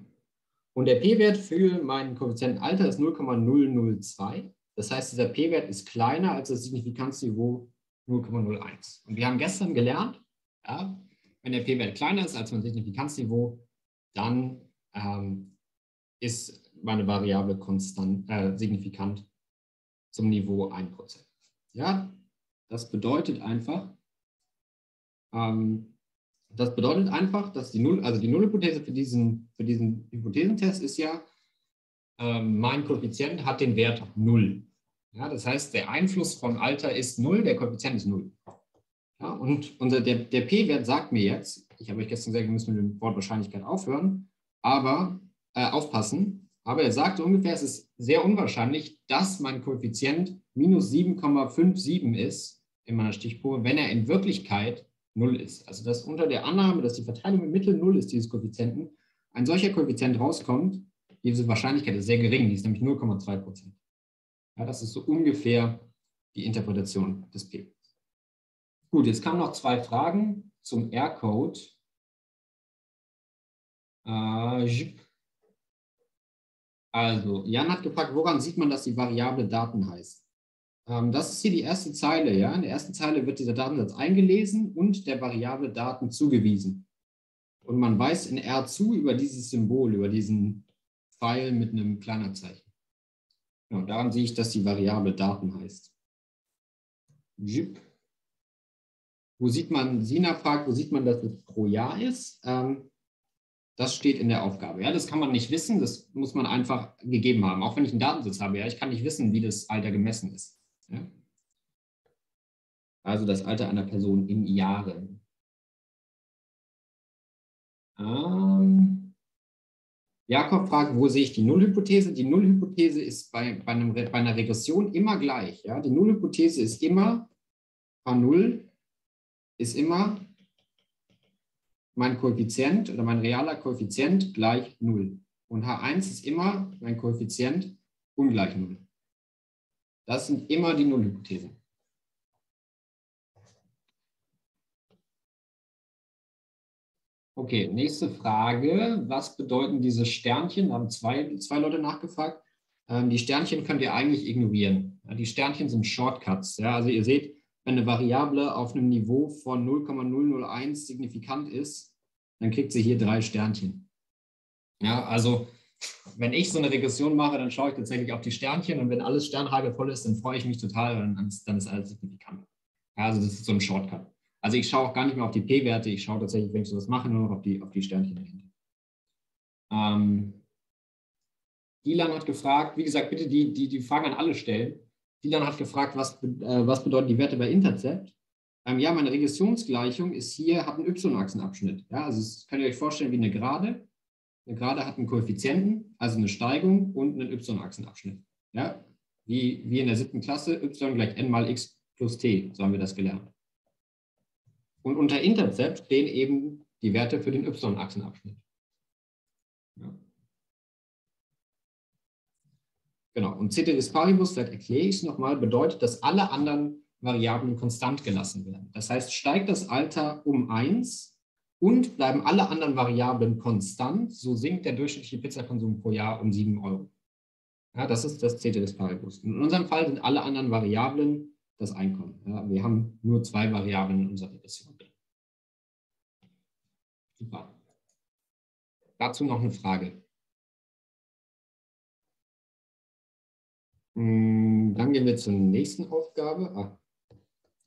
Und der P-Wert für meinen Koeffizienten Alter ist 0,002. Das heißt, dieser P-Wert ist kleiner als das Signifikanzniveau 0,01. Und wir haben gestern gelernt, ja, wenn der P-Wert kleiner ist als mein Signifikanzniveau, dann ähm, ist meine Variable konstant, äh, signifikant zum Niveau 1%. Ja, das bedeutet einfach, ähm, das bedeutet einfach, dass die Null, also die Nullhypothese für diesen, für diesen Hypothesentest ist ja, ähm, mein Koeffizient hat den Wert 0. Ja, das heißt, der Einfluss vom Alter ist 0, der Koeffizient ist 0. Ja, und unser, der, der P-Wert sagt mir jetzt, ich habe euch gestern gesagt, wir müssen mit dem Wort Wahrscheinlichkeit aufhören, aber äh, aufpassen. Aber er sagt ungefähr, es ist sehr unwahrscheinlich, dass mein Koeffizient minus 7,57 ist in meiner Stichprobe, wenn er in Wirklichkeit 0 ist. Also dass unter der Annahme, dass die Verteilung im Mittel 0 ist, dieses Koeffizienten, ein solcher Koeffizient rauskommt, diese Wahrscheinlichkeit ist sehr gering, die ist nämlich 0,2 Prozent. Ja, das ist so ungefähr die Interpretation des P. Gut, jetzt kamen noch zwei Fragen zum R-Code. Äh, also, Jan hat gefragt, woran sieht man, dass die Variable Daten heißt? Ähm, das ist hier die erste Zeile. Ja? In der ersten Zeile wird dieser Datensatz eingelesen und der Variable Daten zugewiesen. Und man weiß in R zu über dieses Symbol, über diesen Pfeil mit einem kleiner Zeichen. Ja, daran sehe ich, dass die Variable Daten heißt. Jip. Wo sieht man, Sina fragt, wo sieht man, dass es pro Jahr ist? Ähm, das steht in der Aufgabe. Ja, das kann man nicht wissen, das muss man einfach gegeben haben. Auch wenn ich einen Datensatz habe, ja, ich kann nicht wissen, wie das Alter gemessen ist. Ja? Also das Alter einer Person in Jahren. Ähm, Jakob fragt, wo sehe ich die Nullhypothese? Die Nullhypothese ist bei, bei, einem, bei einer Regression immer gleich. Ja? Die Nullhypothese ist immer H0 ist immer mein Koeffizient oder mein realer Koeffizient gleich 0. Und H1 ist immer mein Koeffizient ungleich 0. Das sind immer die Nullhypothesen. Okay, nächste Frage. Was bedeuten diese Sternchen? Da haben zwei, zwei Leute nachgefragt. Ähm, die Sternchen könnt ihr eigentlich ignorieren. Die Sternchen sind Shortcuts. Ja, also ihr seht, wenn eine Variable auf einem Niveau von 0,001 signifikant ist, dann kriegt sie hier drei Sternchen. Ja, also wenn ich so eine Regression mache, dann schaue ich tatsächlich auf die Sternchen und wenn alles sternhagelvoll ist, dann freue ich mich total, dann ist, dann ist alles signifikant. Ja, also das ist so ein Shortcut. Also ich schaue auch gar nicht mehr auf die P-Werte, ich schaue tatsächlich, wenn ich sowas mache, nur noch auf die, auf die Sternchen dahinter. Ähm, Dilan hat gefragt, wie gesagt, bitte die, die, die Fragen an alle stellen. Dilan hat gefragt, was, äh, was bedeuten die Werte bei Intercept? Ähm, ja, meine Regressionsgleichung ist hier, hat einen y-Achsenabschnitt. Ja, also das könnt ihr euch vorstellen wie eine Gerade. Eine Gerade hat einen Koeffizienten, also eine Steigung und einen y-Achsenabschnitt. Ja, wie, wie in der siebten Klasse, y gleich n mal x plus t, so haben wir das gelernt. Und unter Intercept stehen eben die Werte für den y-Achsenabschnitt. Ja. Genau, und Ceteris Paribus, vielleicht erkläre ich es nochmal, bedeutet, dass alle anderen Variablen konstant gelassen werden. Das heißt, steigt das Alter um 1 und bleiben alle anderen Variablen konstant, so sinkt der durchschnittliche Pizzakonsum pro Jahr um 7 Euro. Ja, das ist das Ceteris Paribus. In unserem Fall sind alle anderen Variablen das Einkommen. Ja, wir haben nur zwei Variablen in unserer Regression. Super. Dazu noch eine Frage. Dann gehen wir zur nächsten Aufgabe. Ah,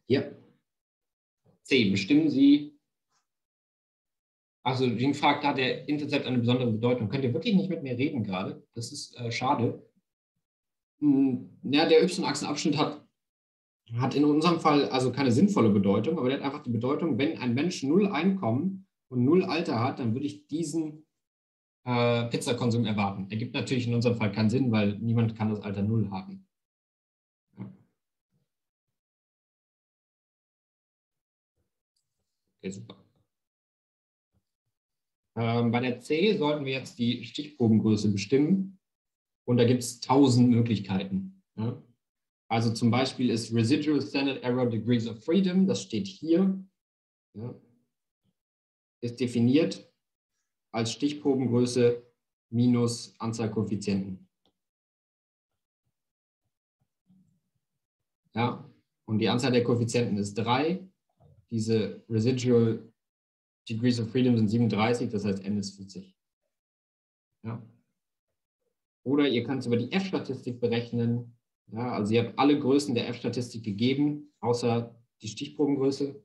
hier. C. Bestimmen Sie. Also, Jean fragt, hat der Intercept eine besondere Bedeutung? Könnt ihr wirklich nicht mit mir reden gerade? Das ist äh, schade. Hm, ja, der Y-Achsenabschnitt hat, hat in unserem Fall also keine sinnvolle Bedeutung, aber der hat einfach die Bedeutung, wenn ein Mensch null Einkommen und null Alter hat, dann würde ich diesen äh, Pizzakonsum erwarten. Ergibt natürlich in unserem Fall keinen Sinn, weil niemand kann das Alter Null haben. Ja. Okay, super. Ähm, bei der C sollten wir jetzt die Stichprobengröße bestimmen. Und da gibt es tausend Möglichkeiten. Ja. Also zum Beispiel ist Residual Standard Error Degrees of Freedom, das steht hier, ja, ist definiert als Stichprobengröße minus Anzahl Koeffizienten. Ja, und die Anzahl der Koeffizienten ist 3. Diese Residual Degrees of Freedom sind 37, das heißt n ist 40. Ja. Oder ihr könnt es über die F-Statistik berechnen. Ja, also ihr habt alle Größen der F-Statistik gegeben, außer die Stichprobengröße.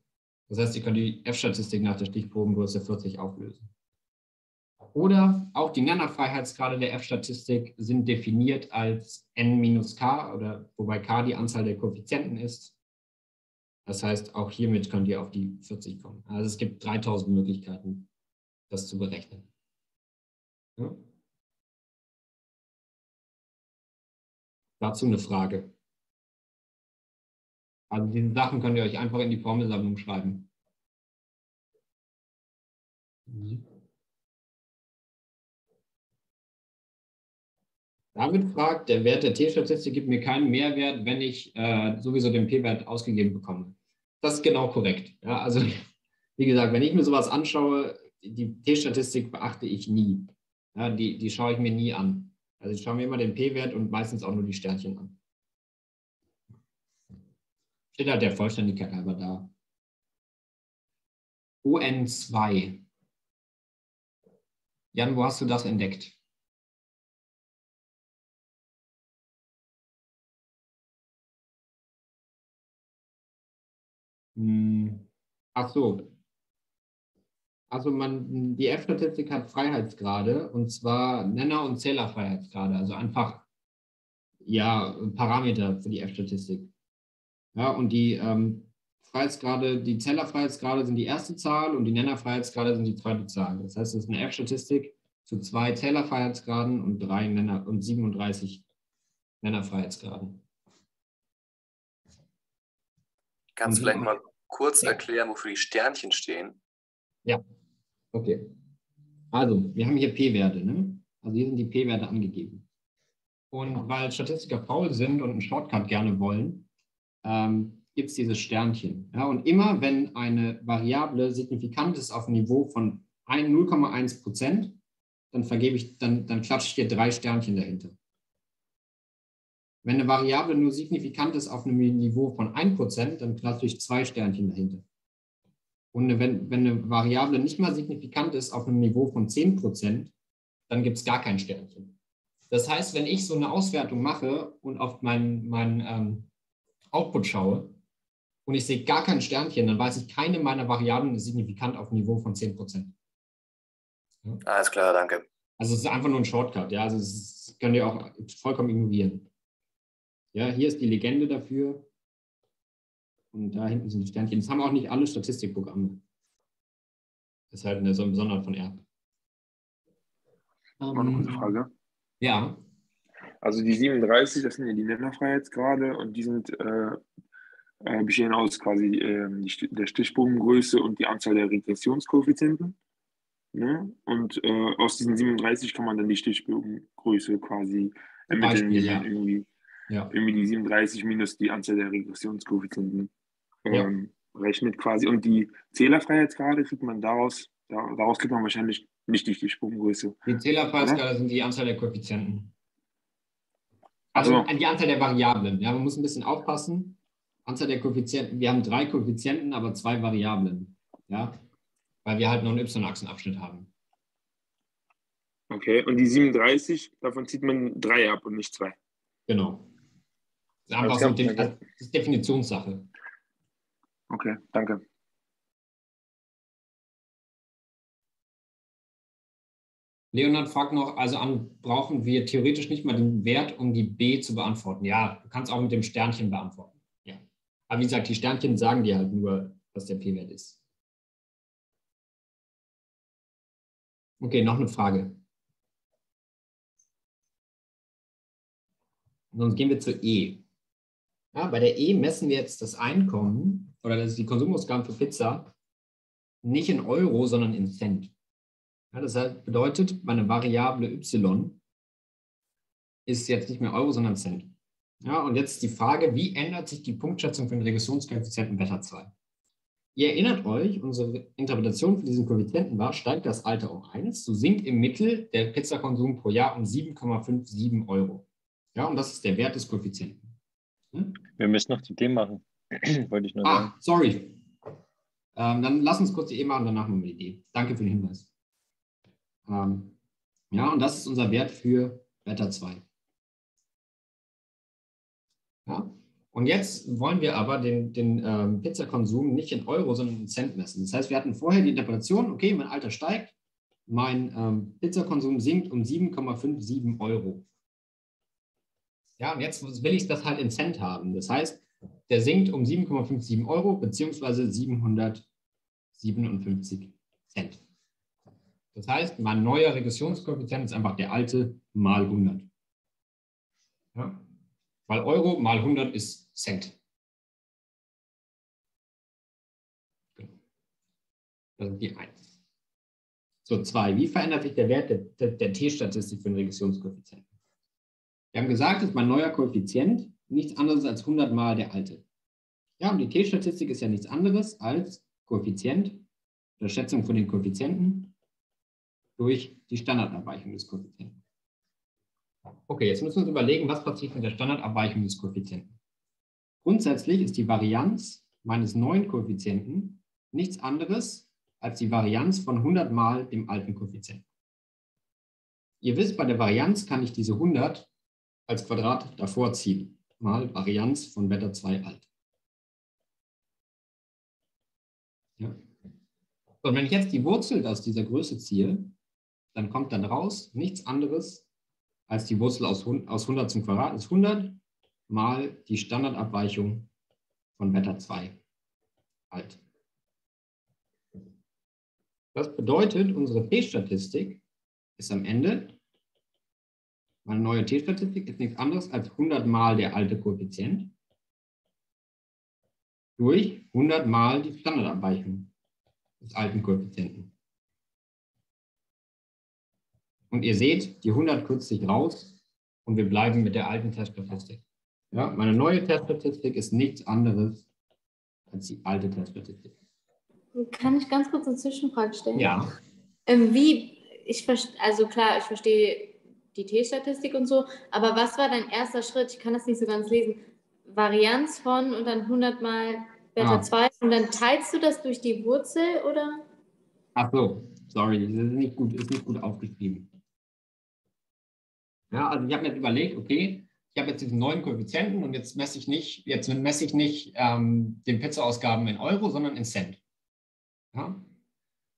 Das heißt, ihr könnt die F-Statistik nach der Stichprobengröße 40 auflösen. Oder auch die Nennerfreiheitsgrade der F-Statistik sind definiert als n minus k, oder wobei k die Anzahl der Koeffizienten ist. Das heißt, auch hiermit könnt ihr auf die 40 kommen. Also es gibt 3000 Möglichkeiten, das zu berechnen. Ja? Dazu eine Frage. Also diese Sachen könnt ihr euch einfach in die Formelsammlung schreiben. David fragt, der Wert der T-Statistik gibt mir keinen Mehrwert, wenn ich äh, sowieso den P-Wert ausgegeben bekomme. Das ist genau korrekt. Ja, also wie gesagt, wenn ich mir sowas anschaue, die T-Statistik beachte ich nie. Ja, die, die schaue ich mir nie an. Also ich schaue mir immer den P-Wert und meistens auch nur die Sternchen an. Steht halt der Vollständigkeit halber da. UN2. Jan, wo hast du das entdeckt? Hm. Ach so. Also man, die F-Statistik hat Freiheitsgrade und zwar Nenner- und Zählerfreiheitsgrade, also einfach ja, Parameter für die F-Statistik. Ja, und die ähm, Freiheitsgrade, die Zählerfreiheitsgrade sind die erste Zahl und die Nennerfreiheitsgrade sind die zweite Zahl. Das heißt, es ist eine F-Statistik zu zwei Zählerfreiheitsgraden und drei Nenner und 37 Nennerfreiheitsgraden. Kannst du vielleicht mal kurz Ja. erklären, wofür die Sternchen stehen? Ja, okay. Also, wir haben hier P-Werte, ne? Also hier sind die P-Werte angegeben. Und weil Statistiker faul sind und einen Shortcut gerne wollen, ähm, gibt es dieses Sternchen. Ja, und immer wenn eine Variable signifikant ist auf einem Niveau von ein- 0,1 Prozent, dann vergebe ich, dann, dann klatsche ich hier drei Sternchen dahinter. Wenn eine Variable nur signifikant ist auf einem Niveau von 1 Prozent, dann klatsche ich zwei Sternchen dahinter. Und wenn, wenn eine Variable nicht mal signifikant ist auf einem Niveau von 10%, dann gibt es gar kein Sternchen. Das heißt, wenn ich so eine Auswertung mache und auf meinen mein, ähm, Output schaue und ich sehe gar kein Sternchen, dann weiß ich, keine meiner Variablen ist signifikant auf einem Niveau von 10%. Alles klar, danke. Also es ist einfach nur ein Shortcut, ja. Also das könnt ihr auch vollkommen ignorieren. Ja, hier ist die Legende dafür. Und da hinten sind die Sternchen. Das haben auch nicht alle Statistikprogramme. Das ist halt eine, so ein Besonderheit von R. Mal eine kurze Ähm, Frage. Ja, Also die 37, das sind ja die Nennerfreiheitsgrade und die sind äh, äh, bestehen aus quasi ähm, die, der Stichprobengröße und die Anzahl der Regressionskoeffizienten. Ne? Und äh, aus diesen 37 kann man dann die Stichprobengröße quasi ermitteln, Beispiel, ja. irgendwie, ja. irgendwie die 37 minus die Anzahl der Regressionskoeffizienten Ja. ähm, rechnet quasi. Und die Zählerfreiheitsgrade kriegt man daraus, da, daraus kriegt man wahrscheinlich nicht die Stichprobengröße. Die Zählerfreiheitsgrade sind die Anzahl der Koeffizienten. Also so. die Anzahl der Variablen. Ja, man muss ein bisschen aufpassen. Anzahl der Koeffizienten. Wir haben drei Koeffizienten, aber zwei Variablen. Ja, weil wir halt noch einen Y-Achsenabschnitt haben. Okay, und die 37, davon zieht man drei ab und nicht zwei. Genau. Das ist einfach Alles so klar, Def- danke. das ist Definitionssache. Okay, danke. Leonhard fragt noch, also an, brauchen wir theoretisch nicht mal den Wert, um die B zu beantworten? Ja, du kannst auch mit dem Sternchen beantworten. Ja. Aber wie gesagt, die Sternchen sagen dir halt nur, was der P-Wert ist. Okay, noch eine Frage. Sonst gehen wir zur E. Ja, bei der E messen wir jetzt das Einkommen oder das ist die Konsumausgaben für Pizza nicht in Euro, sondern in Cent. Ja, das bedeutet, meine Variable y ist jetzt nicht mehr Euro, sondern Cent. Ja, und jetzt die Frage, wie ändert sich die Punktschätzung für den Regressionskoeffizienten Beta 2? Ihr erinnert euch, unsere Interpretation für diesen Koeffizienten war, steigt das Alter um 1, so sinkt im Mittel der Pizzakonsum pro Jahr um 7,57 Euro. Ja, und das ist der Wert des Koeffizienten. Hm? Wir müssen noch die D machen. Wollte ich nur sagen. Ah, sorry. Ähm, dann lass uns kurz die E machen, danach machen wir die D. Danke für den Hinweis. Ähm, ja, und das ist unser Wert für Beta 2. Ja, und jetzt wollen wir aber den, den ähm, Pizzakonsum nicht in Euro, sondern in Cent messen. Das heißt, wir hatten vorher die Interpretation, okay, mein Alter steigt, mein ähm, Pizzakonsum sinkt um 7,57 Euro. Ja, und jetzt will ich das halt in Cent haben. Das heißt, der sinkt um 7,57 Euro beziehungsweise 757 Cent. Das heißt, mein neuer Regressionskoeffizient ist einfach der alte mal 100. Ja? Weil Euro mal 100 ist Cent. Genau. Das ist die 1. So, 2. Wie verändert sich der Wert der, der, der T-Statistik für den Regressionskoeffizienten? Wir haben gesagt, dass mein neuer Koeffizient nichts anderes als 100 mal der alte. Ja, und die T-Statistik ist ja nichts anderes als Koeffizient oder Schätzung von den Koeffizienten durch die Standardabweichung des Koeffizienten. Okay, jetzt müssen wir uns überlegen, was passiert mit der Standardabweichung des Koeffizienten. Grundsätzlich ist die Varianz meines neuen Koeffizienten nichts anderes als die Varianz von 100 mal dem alten Koeffizienten. Ihr wisst, bei der Varianz kann ich diese 100 als Quadrat davor ziehen, mal Varianz von Beta 2 alt. Ja. Und wenn ich jetzt die Wurzel aus dieser Größe ziehe, dann kommt dann raus nichts anderes als die Wurzel aus, aus 100 zum Quadrat ist 100 mal die Standardabweichung von Beta 2 alt. Das bedeutet, unsere T-Statistik ist am Ende, meine neue T-Statistik ist nichts anderes als 100 mal der alte Koeffizient durch 100 mal die Standardabweichung des alten Koeffizienten. Und ihr seht, die 100 kürzt sich raus und wir bleiben mit der alten Teststatistik. Ja, meine neue Teststatistik ist nichts anderes als die alte Teststatistik. Kann ich ganz kurz eine Zwischenfrage stellen? Ja. Ähm, wie, ich also klar, ich verstehe die T-Statistik und so, aber was war dein erster Schritt? Ich kann das nicht so ganz lesen. Varianz von und dann 100 mal Beta Ah. 2 und dann teilst du das durch die Wurzel oder? Ach so, sorry, das ist nicht gut, ist nicht gut aufgeschrieben. Ja, also ich habe mir jetzt überlegt, okay, ich habe jetzt diesen neuen Koeffizienten und jetzt messe ich nicht, jetzt messe ich nicht ähm, den Pizza-Ausgaben in Euro, sondern in Cent. Ja?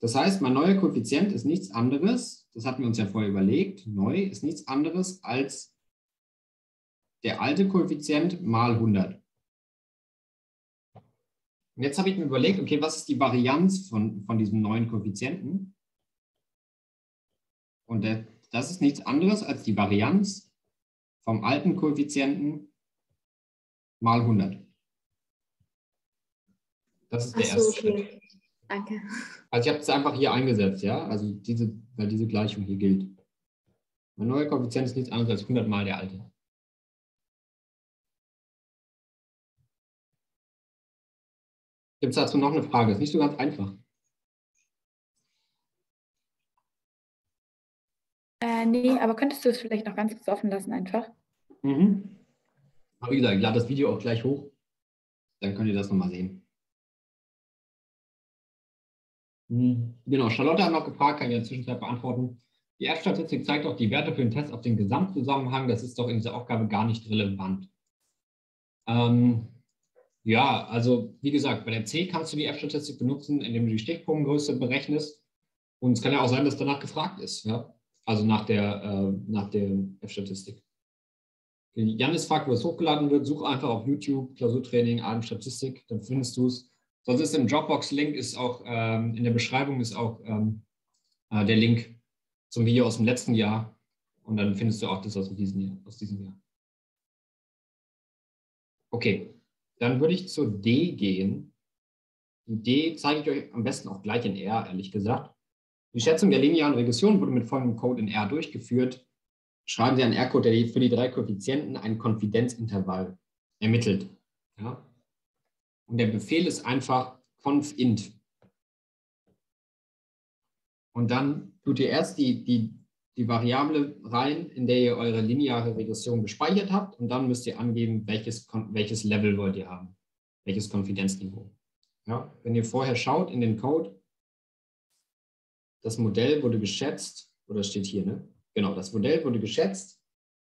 Das heißt, mein neuer Koeffizient ist nichts anderes, das hatten wir uns ja vorher überlegt, neu ist nichts anderes als der alte Koeffizient mal 100. Und jetzt habe ich mir überlegt, okay, was ist die Varianz von, von diesem neuen Koeffizienten? Und der, das ist nichts anderes als die Varianz vom alten Koeffizienten mal 100. Das ist der so, erste Schritt. Danke. Also ich habe es einfach hier eingesetzt, ja, also diese, weil diese Gleichung hier gilt. Mein neuer Koeffizient ist nichts anderes als 100 mal der alte. Gibt es dazu noch eine Frage? Ist nicht so ganz einfach. Äh, nee, aber könntest du es vielleicht noch ganz kurz offen lassen einfach? Mhm. Aber wie gesagt, ich lade das Video auch gleich hoch. Dann könnt ihr das nochmal sehen. Genau, Charlotte hat noch gefragt, kann ich in der Zwischenzeit beantworten. Die F-Statistik zeigt auch die Werte für den Test auf den Gesamtzusammenhang. Das ist doch in dieser Aufgabe gar nicht relevant. Ähm, ja, also wie gesagt, bei der C kannst du die F-Statistik benutzen, indem du die Stichpunktgröße berechnest. Und es kann ja auch sein, dass danach gefragt ist. Ja? Also nach der, äh, nach der F-Statistik. Janis fragt, wo es hochgeladen wird. Such einfach auf YouTube, Klausurtraining, ALM Statistik, dann findest du es. Sonst ist im Dropbox-Link ist auch, ähm, in der Beschreibung ist auch ähm, äh, der Link zum Video aus dem letzten Jahr. Und dann findest du auch das aus diesem Jahr. Aus diesem Jahr. Okay, dann würde ich zur D gehen. Die D zeige ich euch am besten auch gleich in R, ehrlich gesagt. Die Schätzung der linearen Regression wurde mit folgendem Code in R durchgeführt. Schreiben Sie einen R-Code, der für die drei Koeffizienten ein Konfidenzintervall ermittelt. Ja? Und der Befehl ist einfach confint. Und dann tut ihr erst die, die, die Variable rein, in der ihr eure lineare Regression gespeichert habt. Und dann müsst ihr angeben, welches, welches Level wollt ihr haben, welches Konfidenzniveau. Ja? Wenn ihr vorher schaut in den Code, das Modell wurde geschätzt, oder steht hier, ne? Genau, das Modell wurde geschätzt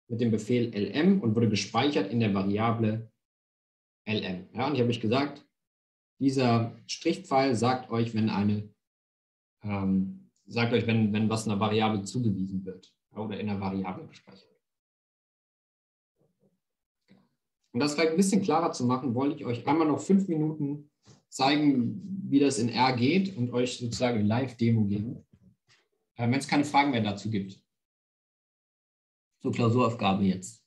mit dem Befehl lm und wurde gespeichert in der Variable lm. Ja, und ich habe euch gesagt, dieser Strichpfeil sagt euch, wenn eine, ähm, sagt euch, wenn, wenn was einer Variable zugewiesen wird oder in einer Variable gespeichert wird. Und das vielleicht ein bisschen klarer zu machen, wollte ich euch einmal noch fünf Minuten zeigen, wie das in R geht und euch sozusagen Live-Demo geben. äh, wenn es keine Fragen mehr dazu gibt. Zur Klausuraufgabe jetzt.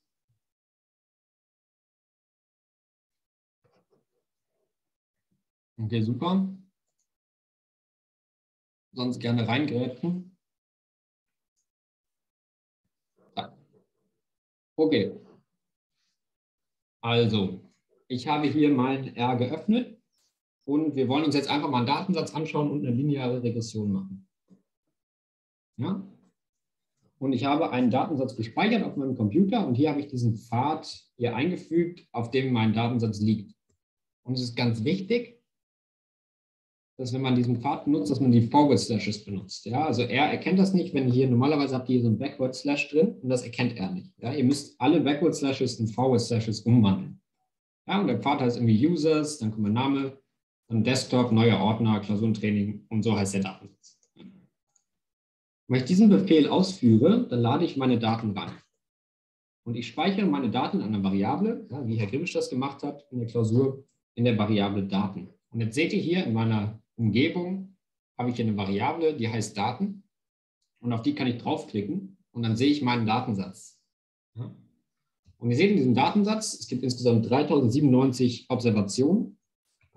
Okay, super. Sonst gerne reingrätschen. Ja. Okay. Also, ich habe hier mein R geöffnet und wir wollen uns jetzt einfach mal einen Datensatz anschauen und eine lineare Regression machen. Ja? Und ich habe einen Datensatz gespeichert auf meinem Computer und hier habe ich diesen Pfad hier eingefügt, auf dem mein Datensatz liegt. Und es ist ganz wichtig, dass wenn man diesen Pfad nutzt, dass man die Forward Slashes benutzt. Ja, also er erkennt das nicht, wenn hier normalerweise habt ihr so ein Backward Slash drin und das erkennt er nicht. Ja, ihr müsst alle Backward Slashes in Forward Slashes umwandeln. Ja, und der Pfad heißt irgendwie Users, dann kommt Name, dann Desktop, neuer Ordner, Klausurentraining und so heißt der Datensatz. Wenn ich diesen Befehl ausführe, dann lade ich meine Daten ran. Und ich speichere meine Daten an einer Variable, ja, wie Herr Grimmisch das gemacht hat in der Klausur, in der Variable Daten. Und jetzt seht ihr hier in meiner Umgebung habe ich hier eine Variable, die heißt Daten. Und auf die kann ich draufklicken und dann sehe ich meinen Datensatz. Und ihr seht in diesem Datensatz, es gibt insgesamt 3097 Observationen.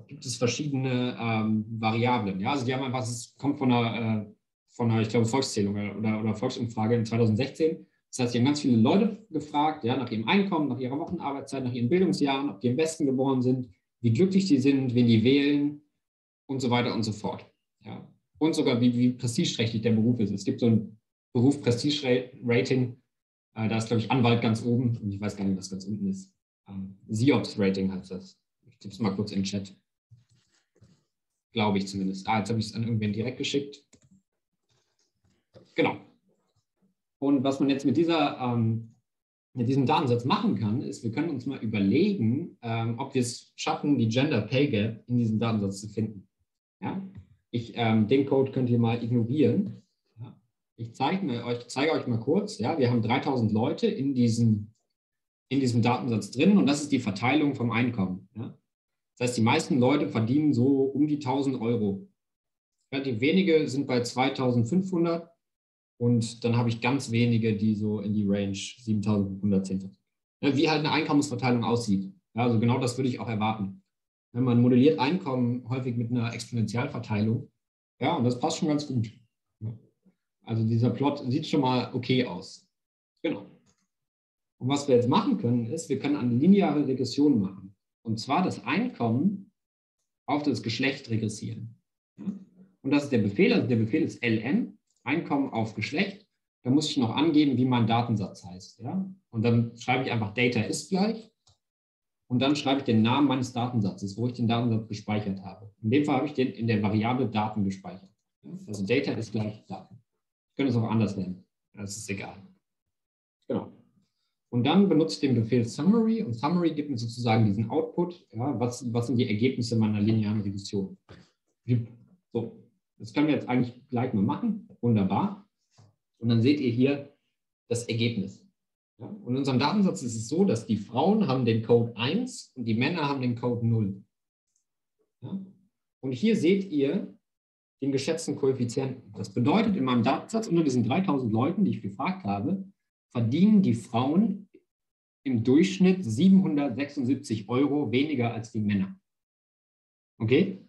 Gibt es verschiedene ähm, Variablen. Ja, also die haben einfach, es kommt von einer, äh, von einer, ich glaube, Volkszählung oder, oder Volksumfrage in 2016. Das heißt, die haben ganz viele Leute gefragt, ja, nach ihrem Einkommen, nach ihrer Wochenarbeitszeit, nach ihren Bildungsjahren, ob die im Westen geboren sind, wie glücklich die sind, wen die wählen, und so weiter und so fort. Ja. Und sogar, wie, wie prestigeträchtig der Beruf ist. Es gibt so ein Beruf Prestige-Rating, äh, da ist, glaube ich, Anwalt ganz oben und ich weiß gar nicht, was ganz unten ist. Ähm, SIOPS-Rating heißt das. Ich tippe es mal kurz in den Chat. Glaube ich zumindest. Ah, jetzt habe ich es an irgendwen direkt geschickt. Genau. Und was man jetzt mit, dieser, ähm, mit diesem Datensatz machen kann, ist, wir können uns mal überlegen, ähm, ob wir es schaffen, die Gender Pay Gap in diesem Datensatz zu finden. Ja? Ich, ähm, den Code könnt ihr mal ignorieren. Ja? Ich zeige euch, zeige euch mal kurz, ja? wir haben 3000 Leute in diesem, in diesem Datensatz drin und das ist die Verteilung vom Einkommen. Ja? Das heißt, die meisten Leute verdienen so um die 1000 Euro. Relativ wenige sind bei 2500 und dann habe ich ganz wenige, die so in die Range 7500 sind. Wie halt eine Einkommensverteilung aussieht. Also genau das würde ich auch erwarten. Man modelliert Einkommen häufig mit einer Exponentialverteilung. Ja, und das passt schon ganz gut. Also dieser Plot sieht schon mal okay aus. Genau. Und was wir jetzt machen können, ist, wir können eine lineare Regression machen. Und zwar das Einkommen auf das Geschlecht regressieren. Und das ist der Befehl, also der Befehl ist ln, Einkommen auf Geschlecht. Da muss ich noch angeben, wie mein Datensatz heißt. Ja? Und dann schreibe ich einfach Data ist gleich und dann schreibe ich den Namen meines Datensatzes, wo ich den Datensatz gespeichert habe. In dem Fall habe ich den in der Variable Daten gespeichert. Also Data ist gleich Daten. Ich könnte es auch anders nennen. Das ist egal. Genau. Und dann benutze ich den Befehl Summary und Summary gibt mir sozusagen diesen Output. Ja, was, was sind die Ergebnisse meiner linearen Regression? So, das können wir jetzt eigentlich gleich mal machen. Wunderbar. Und dann seht ihr hier das Ergebnis. Ja, und in unserem Datensatz ist es so, dass die Frauen haben den Code 1 und die Männer haben den Code 0. Ja? Und hier seht ihr den geschätzten Koeffizienten. Das bedeutet, in meinem Datensatz unter diesen 3000 Leuten, die ich gefragt habe, verdienen die Frauen im Durchschnitt 776 Euro weniger als die Männer. Okay?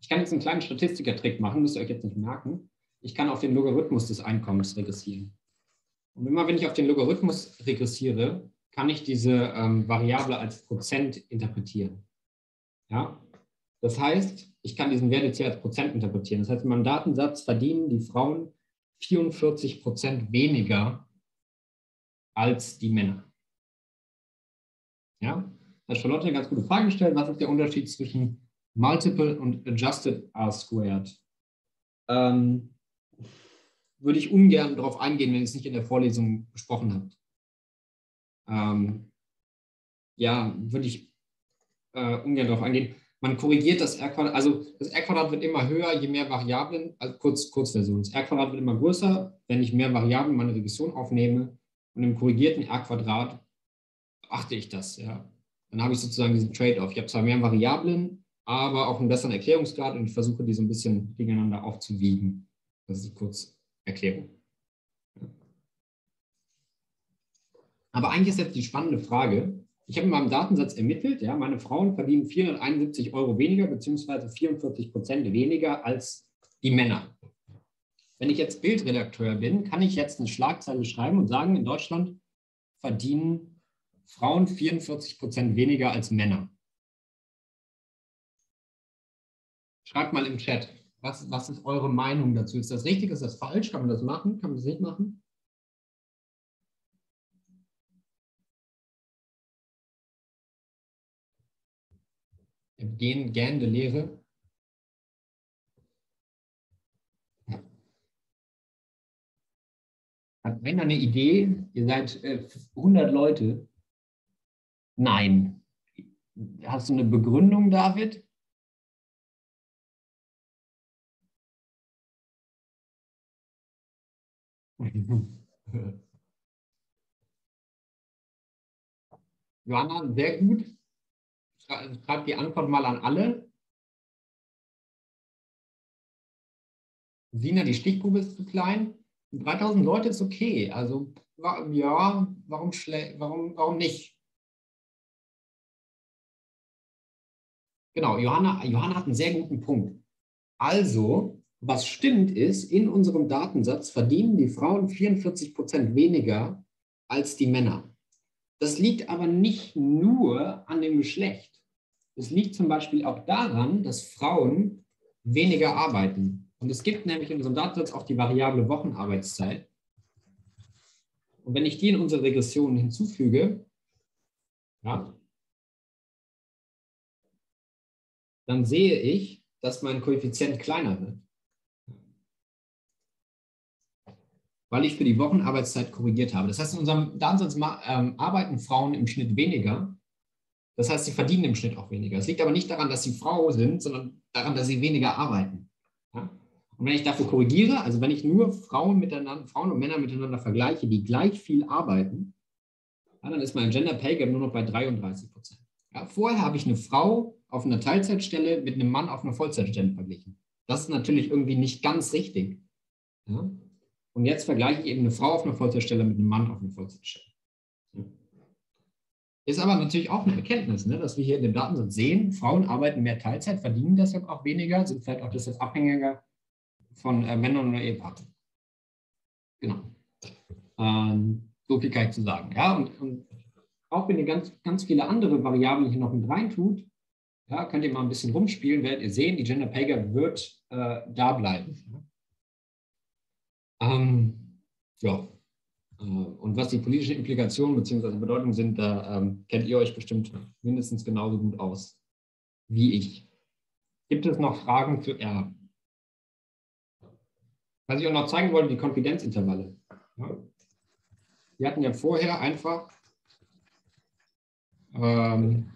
Ich kann jetzt einen kleinen Statistikertrick machen, müsst ihr euch jetzt nicht merken. Ich kann auf den Logarithmus des Einkommens regressieren. Und immer wenn ich auf den Logarithmus regressiere, kann ich diese ähm, Variable als Prozent interpretieren. Ja? Das heißt, ich kann diesen Wert jetzt hier als Prozent interpretieren. Das heißt, in meinem Datensatz verdienen die Frauen 44 Prozent weniger als die Männer. Ja? Da hat Charlotte eine ganz gute Frage gestellt. Was ist der Unterschied zwischen Multiple und Adjusted R squared? Ähm, würde ich ungern darauf eingehen, wenn ihr es nicht in der Vorlesung besprochen habt. Ähm, ja, würde ich äh, ungern darauf eingehen. Man korrigiert das R-Quadrat, also das R-Quadrat wird immer höher, je mehr Variablen, also kurz, Kurzversion, das R-Quadrat wird immer größer, wenn ich mehr Variablen in meine Regression aufnehme und im korrigierten R-Quadrat achte ich das, ja. Dann habe ich sozusagen diesen Trade-off. Ich habe zwar mehr Variablen, aber auch einen besseren Erklärungsgrad und ich versuche, die so ein bisschen gegeneinander aufzuwiegen. Das ist kurz Erklärung. Aber eigentlich ist jetzt die spannende Frage. Ich habe in meinem Datensatz ermittelt, ja, meine Frauen verdienen 471 Euro weniger, beziehungsweise 44 Prozent weniger als die Männer. Wenn ich jetzt Bildredakteur bin, kann ich jetzt eine Schlagzeile schreiben und sagen, in Deutschland verdienen Frauen 44 Prozent weniger als Männer. Schreibt mal im Chat, was, was ist eure Meinung dazu? Ist das richtig? Ist das falsch? Kann man das machen? Kann man das nicht machen? Gehen, gähnende Lehre. Hat einer eine Idee? Ihr seid äh, 100 Leute. Nein. Hast du eine Begründung, David? Johanna, sehr gut. Schreib die Antwort mal an alle. Sina, die Stichprobe ist zu klein. 3000 Leute ist okay. Also ja, warum, warum, warum nicht? Genau, Johanna, Johanna hat einen sehr guten Punkt. Also, was stimmt ist, in unserem Datensatz verdienen die Frauen 44 Prozent weniger als die Männer. Das liegt aber nicht nur an dem Geschlecht. Es liegt zum Beispiel auch daran, dass Frauen weniger arbeiten. Und es gibt nämlich in unserem Datensatz auch die variable Wochenarbeitszeit. Und wenn ich die in unsere Regression hinzufüge, ja, dann sehe ich, dass mein Koeffizient kleiner wird. Weil ich für die Wochenarbeitszeit korrigiert habe. Das heißt, in unserem Datensatz ähm, arbeiten Frauen im Schnitt weniger. Das heißt, sie verdienen im Schnitt auch weniger. Es liegt aber nicht daran, dass sie Frau sind, sondern daran, dass sie weniger arbeiten. Ja? Und wenn ich dafür korrigiere, also wenn ich nur Frauen, miteinander, Frauen und Männer miteinander vergleiche, die gleich viel arbeiten, ja, dann ist mein Gender Pay Gap nur noch bei 33 Prozent. Ja, vorher habe ich eine Frau auf einer Teilzeitstelle mit einem Mann auf einer Vollzeitstelle verglichen. Das ist natürlich irgendwie nicht ganz richtig. Ja? Und jetzt vergleiche ich eben eine Frau auf einer Vollzeitstelle mit einem Mann auf einer Vollzeitstelle. Ist aber natürlich auch eine Erkenntnis, ne, dass wir hier in dem Datensatz sehen, Frauen arbeiten mehr Teilzeit, verdienen deshalb auch weniger, sind vielleicht auch deshalb abhängiger von äh, Männern oder Ehepartnern. Genau. Ähm, so viel kann ich zu sagen. Ja, und, und auch wenn ihr ganz, ganz viele andere Variablen hier noch mit reintut, ja, könnt ihr mal ein bisschen rumspielen, werdet ihr sehen, die Gender Pay Gap wird äh, da bleiben. Ähm, ja. Äh, und was die politischen Implikationen bzw. Bedeutungen sind, da ähm, kennt ihr euch bestimmt mindestens genauso gut aus wie ich. Gibt es noch Fragen zu R? Was ich auch noch zeigen wollte, die Konfidenzintervalle. Ja. Wir hatten ja vorher einfach ähm,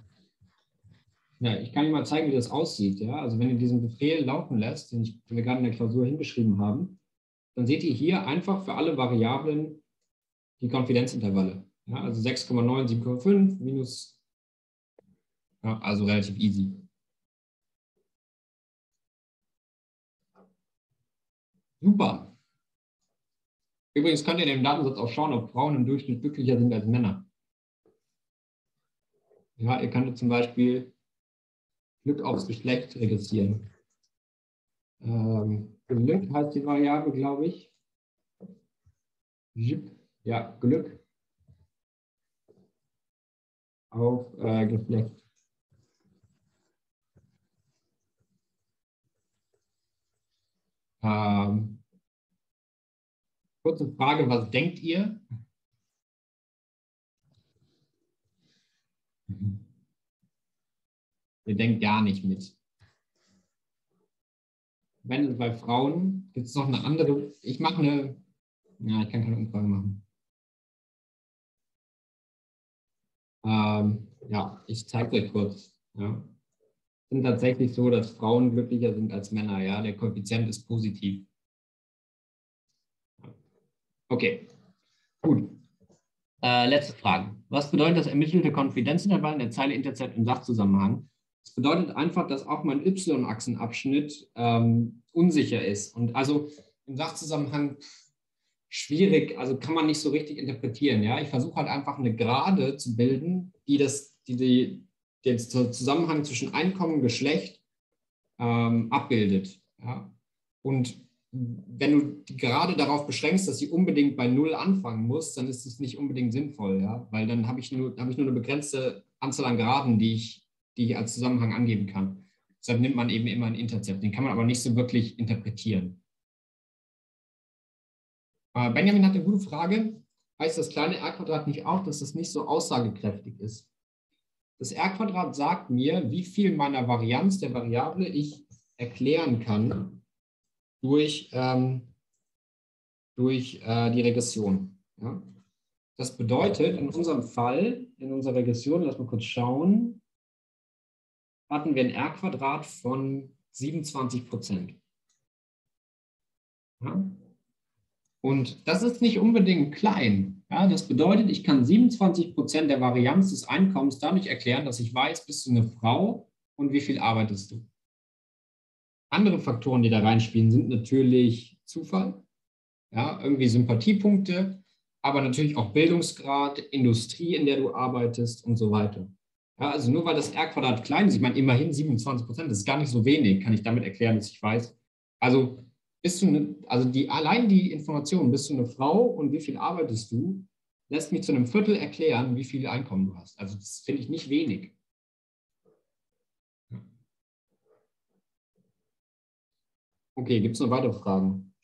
ja, ich kann Ihnen mal zeigen, wie das aussieht. Ja? Also wenn ihr diesen Befehl laufen lässt, den, wir gerade in der Klausur hingeschrieben haben, dann seht ihr hier einfach für alle Variablen die Konfidenzintervalle. Ja? Also 6,9, 7,5 minus, ja, also relativ easy. Super. Übrigens könnt ihr in dem Datensatz auch schauen, ob Frauen im Durchschnitt glücklicher sind als Männer. Ja, ihr könntet zum Beispiel Glück aufs Geschlecht registrieren. Ähm, Glück heißt die Variable, glaube ich. Ja, Glück auf äh, Geschlecht. Ähm, kurze Frage, was denkt ihr? Ihr denkt gar nicht mit. Wenn bei Frauen gibt es noch eine andere, ich mache eine, ja, ich kann keine Umfrage machen. Ähm, ja, ich zeige euch kurz. Ja. Es sind tatsächlich so, dass Frauen glücklicher sind als Männer. Ja, der Koeffizient ist positiv. Okay, gut. Äh, letzte Frage. Was bedeutet das ermittelte Konfidenzintervall in der Zeile Interzeit im Sachzusammenhang? Das bedeutet einfach, dass auch mein Y-Achsenabschnitt ähm, unsicher ist. Und also im Sachzusammenhang schwierig, also kann man nicht so richtig interpretieren. Ja, ich versuche halt einfach eine Gerade zu bilden, die das, die, die den Zusammenhang zwischen Einkommen und Geschlecht ähm, abbildet. Ja? Und wenn du die gerade darauf beschränkst, dass sie unbedingt bei Null anfangen muss, dann ist es nicht unbedingt sinnvoll, ja? weil dann habe ich, nur, hab ich nur eine begrenzte Anzahl an Geraden, die ich, die ich als Zusammenhang angeben kann. Deshalb nimmt man eben immer ein Interzept. Den kann man aber nicht so wirklich interpretieren. Äh, Benjamin hat eine gute Frage. Heißt das kleine R-Quadrat nicht auch, dass das nicht so aussagekräftig ist? Das R-Quadrat sagt mir, wie viel meiner Varianz der Variable ich erklären kann durch, ähm, durch äh, die Regression. Ja? Das bedeutet, in unserem Fall, in unserer Regression, lass mal kurz schauen, hatten wir ein R-Quadrat von 27 Prozent. Ja? Und das ist nicht unbedingt klein. Ja, das bedeutet, ich kann 27 Prozent der Varianz des Einkommens dadurch erklären, dass ich weiß, bist du eine Frau und wie viel arbeitest du. Andere Faktoren, die da reinspielen, sind natürlich Zufall, ja, irgendwie Sympathiepunkte, aber natürlich auch Bildungsgrad, Industrie, in der du arbeitest und so weiter. Ja, also nur weil das R-Quadrat klein ist, ich meine immerhin 27 Prozent, das ist gar nicht so wenig, kann ich damit erklären, dass ich weiß. Also bist du eine, also die, allein die Information, bist du eine Frau und wie viel arbeitest du, lässt mich zu einem Viertel erklären, wie viel Einkommen du hast. Also das finde ich nicht wenig. Okay, gibt es noch weitere Fragen?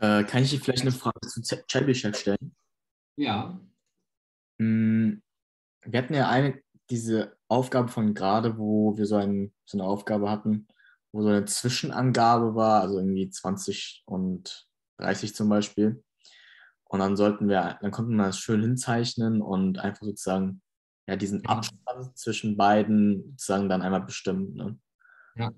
Äh, kann ich dir vielleicht eine Frage zu Chebyshev stellen? Ja. Hm, wir hatten ja eine, diese Aufgabe von gerade, wo wir so, ein, so eine Aufgabe hatten, wo so eine Zwischenangabe war, also irgendwie 20 und 30 zum Beispiel. Und dann sollten wir, dann konnten wir das schön hinzeichnen und einfach sozusagen ja, diesen Abstand zwischen beiden sozusagen dann einmal bestimmen. Ne? Ja.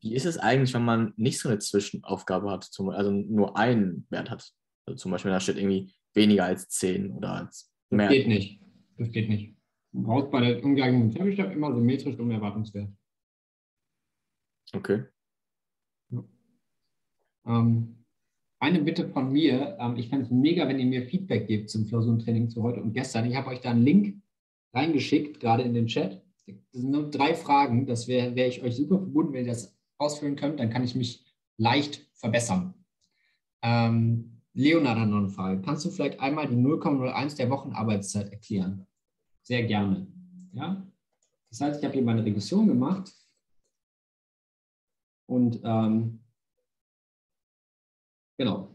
Wie ist es eigentlich, wenn man nicht so eine Zwischenaufgabe hat, zum, also nur einen Wert hat? Also zum Beispiel, da steht irgendwie weniger als 10 oder als mehr. Das geht nicht. Das geht nicht. Du brauchst bei der ungleichen Temperatur immer symmetrisch um Erwartungswert. Okay. Ähm, eine Bitte von mir, ähm, ich fände es mega, wenn ihr mir Feedback gebt zum Klausurentraining zu heute und gestern. Ich habe euch da einen Link reingeschickt, gerade in den Chat. Das sind nur drei Fragen, das wäre wär ich euch super verbunden, wenn ihr das ausfüllen könnt, dann kann ich mich leicht verbessern. Ähm, Leonard hat noch eine Frage. Kannst du vielleicht einmal die 0,01 der Wochenarbeitszeit erklären? Sehr gerne. Ja? Das heißt, ich habe hier meine Regression gemacht und ähm, genau.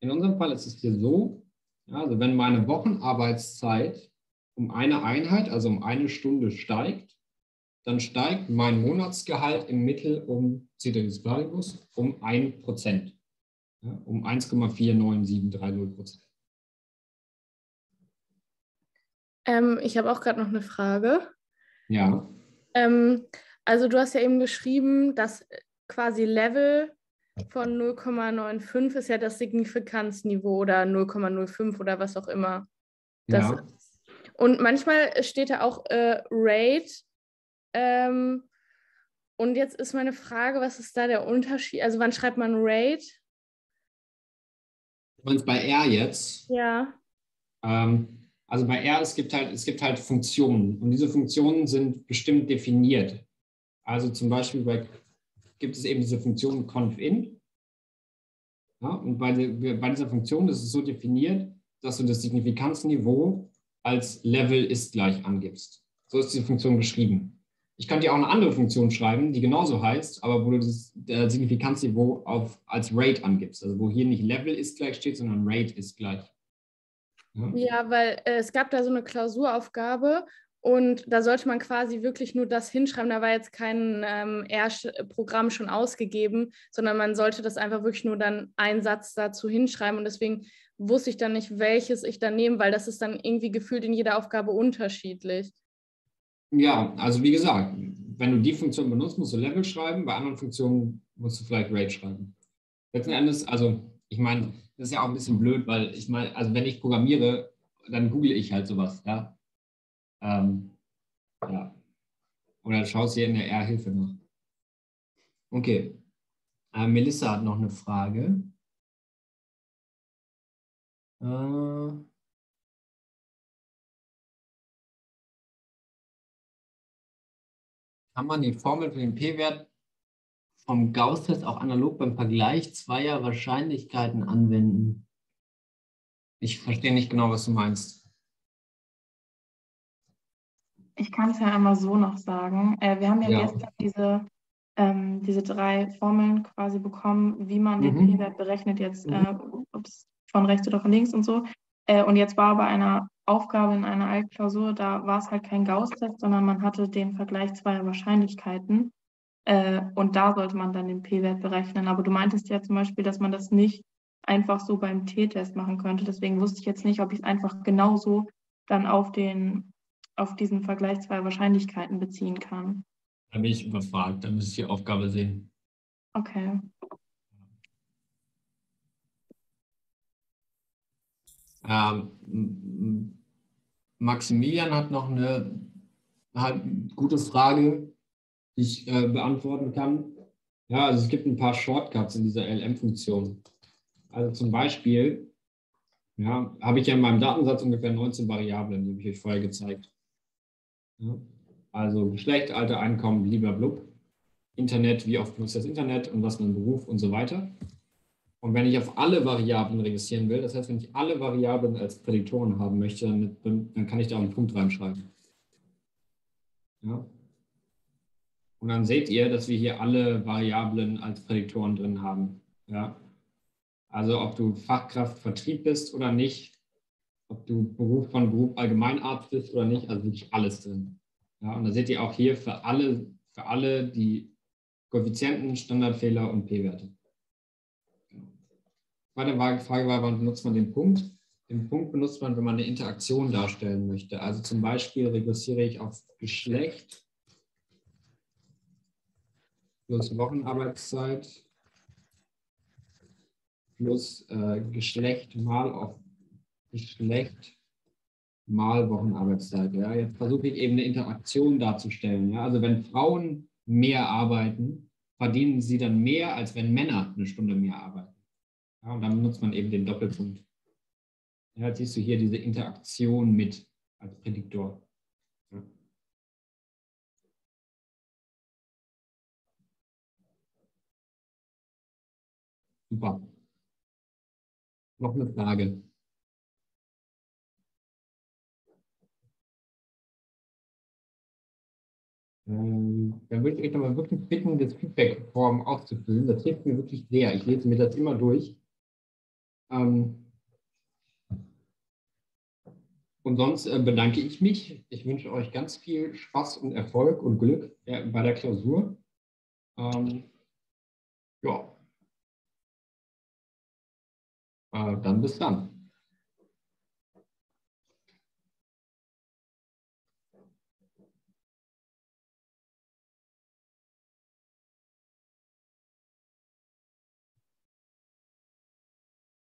In unserem Fall ist es hier so, also wenn meine Wochenarbeitszeit um eine Einheit, also um eine Stunde steigt, dann steigt mein Monatsgehalt im Mittel um Ceteris Paribus um 1%, ja, um 1,49730 Prozent. Ähm, ich habe auch gerade noch eine Frage. Ja. Ähm, also du hast ja eben geschrieben, dass quasi Level von 0,95 ist ja das Signifikanzniveau oder 0,05 oder was auch immer. Das Ja. ist. Und manchmal steht da auch äh, Rate. Ähm, und jetzt ist meine Frage, was ist da der Unterschied? Also wann schreibt man Rate? Du meinst bei R jetzt? Ja. Ähm, also bei R, es gibt halt, es gibt halt Funktionen und diese Funktionen sind bestimmt definiert. Also zum Beispiel bei, gibt es eben diese Funktion conf_int. Ja, und bei, bei dieser Funktion ist es so definiert, dass du das Signifikanzniveau als Level ist gleich angibst. So ist diese Funktion geschrieben. Ich könnte dir auch eine andere Funktion schreiben, die genauso heißt, aber wo du das Signifikanzniveau auf, als Rate angibst. Also wo hier nicht Level ist gleich steht, sondern Rate ist gleich. Ja. Ja, weil äh, es gab da so eine Klausuraufgabe und da sollte man quasi wirklich nur das hinschreiben. Da war jetzt kein ähm, R-Programm schon ausgegeben, sondern man sollte das einfach wirklich nur dann einen Satz dazu hinschreiben. Und deswegen wusste ich dann nicht, welches ich dann nehme, weil das ist dann irgendwie gefühlt in jeder Aufgabe unterschiedlich. Ja, also wie gesagt, wenn du die Funktion benutzt, musst du Level schreiben, bei anderen Funktionen musst du vielleicht Rate schreiben. Letzten Endes, also ich meine, das ist ja auch ein bisschen blöd, weil ich meine, also wenn ich programmiere, dann google ich halt sowas, ja. Ähm, ja. Oder schaust hier in der R-Hilfe nach. Okay. Äh, Melissa hat noch eine Frage. Äh, kann man die Formel für den P-Wert vom Gauss-Test auch analog beim Vergleich zweier Wahrscheinlichkeiten anwenden? Ich verstehe nicht genau, was du meinst. Ich kann es ja einmal so noch sagen. Äh, wir haben ja, Ja. gestern diese, ähm, diese drei Formeln quasi bekommen, wie man den Mhm. P-Wert berechnet, jetzt äh, ob's von rechts oder von links und so. Äh, und jetzt war bei einer Aufgabe in einer Altklausur, da war es halt kein Gauss-Test, sondern man hatte den Vergleich zweier Wahrscheinlichkeiten. Äh, und da sollte man dann den P-Wert berechnen. Aber du meintest ja zum Beispiel, dass man das nicht einfach so beim T-Test machen könnte. Deswegen wusste ich jetzt nicht, ob ich es einfach genauso dann auf den, auf diesen Vergleich zweier Wahrscheinlichkeiten beziehen kann. Da bin ich überfragt, da müsste ich die Aufgabe sehen. Okay. Ähm, Maximilian hat noch eine eine gute Frage, die ich äh, beantworten kann. Ja, also es gibt ein paar Shortcuts in dieser LM-Funktion. Also zum Beispiel ja, habe ich ja in meinem Datensatz ungefähr 19 Variablen, die habe ich euch vorher gezeigt. Ja, also Geschlecht, Alter, Einkommen, lieber blub, Internet, wie oft nutzt das Internet und was für ein Beruf und so weiter. Und wenn ich auf alle Variablen registrieren will, das heißt, wenn ich alle Variablen als Prädiktoren haben möchte, dann, dann kann ich da einen Punkt reinschreiben. Ja. Und dann seht ihr, dass wir hier alle Variablen als Prädiktoren drin haben. Ja. Also ob du Fachkraft Vertrieb bist oder nicht, ob du Beruf von Beruf Allgemeinarzt bist oder nicht, also wirklich alles drin. Ja, und da seht ihr auch hier für alle, für alle die Koeffizienten, Standardfehler und P-Werte. Zweite Frage war, wann benutzt man den Punkt? Den Punkt benutzt man, wenn man eine Interaktion darstellen möchte. Also zum Beispiel regressiere ich auf Geschlecht plus Wochenarbeitszeit plus äh, Geschlecht mal auf Geschlecht mal Wochenarbeitszeit. Ja. Jetzt versuche ich eben eine Interaktion darzustellen. Ja. Also wenn Frauen mehr arbeiten, verdienen sie dann mehr, als wenn Männer eine Stunde mehr arbeiten. Ja, und dann benutzt man eben den Doppelpunkt. Ja, jetzt siehst du hier diese Interaktion mit als Prädiktor. Super. Noch eine Frage. Ähm, dann würde ich euch nochmal wirklich bitten, das Feedback-Form auszufüllen. Das hilft mir wirklich sehr. Ich lese mir das immer durch. Ähm, und sonst äh, bedanke ich mich. Ich wünsche euch ganz viel Spaß und Erfolg und Glück äh, bei der Klausur. Ähm, ja. Dann bis dann.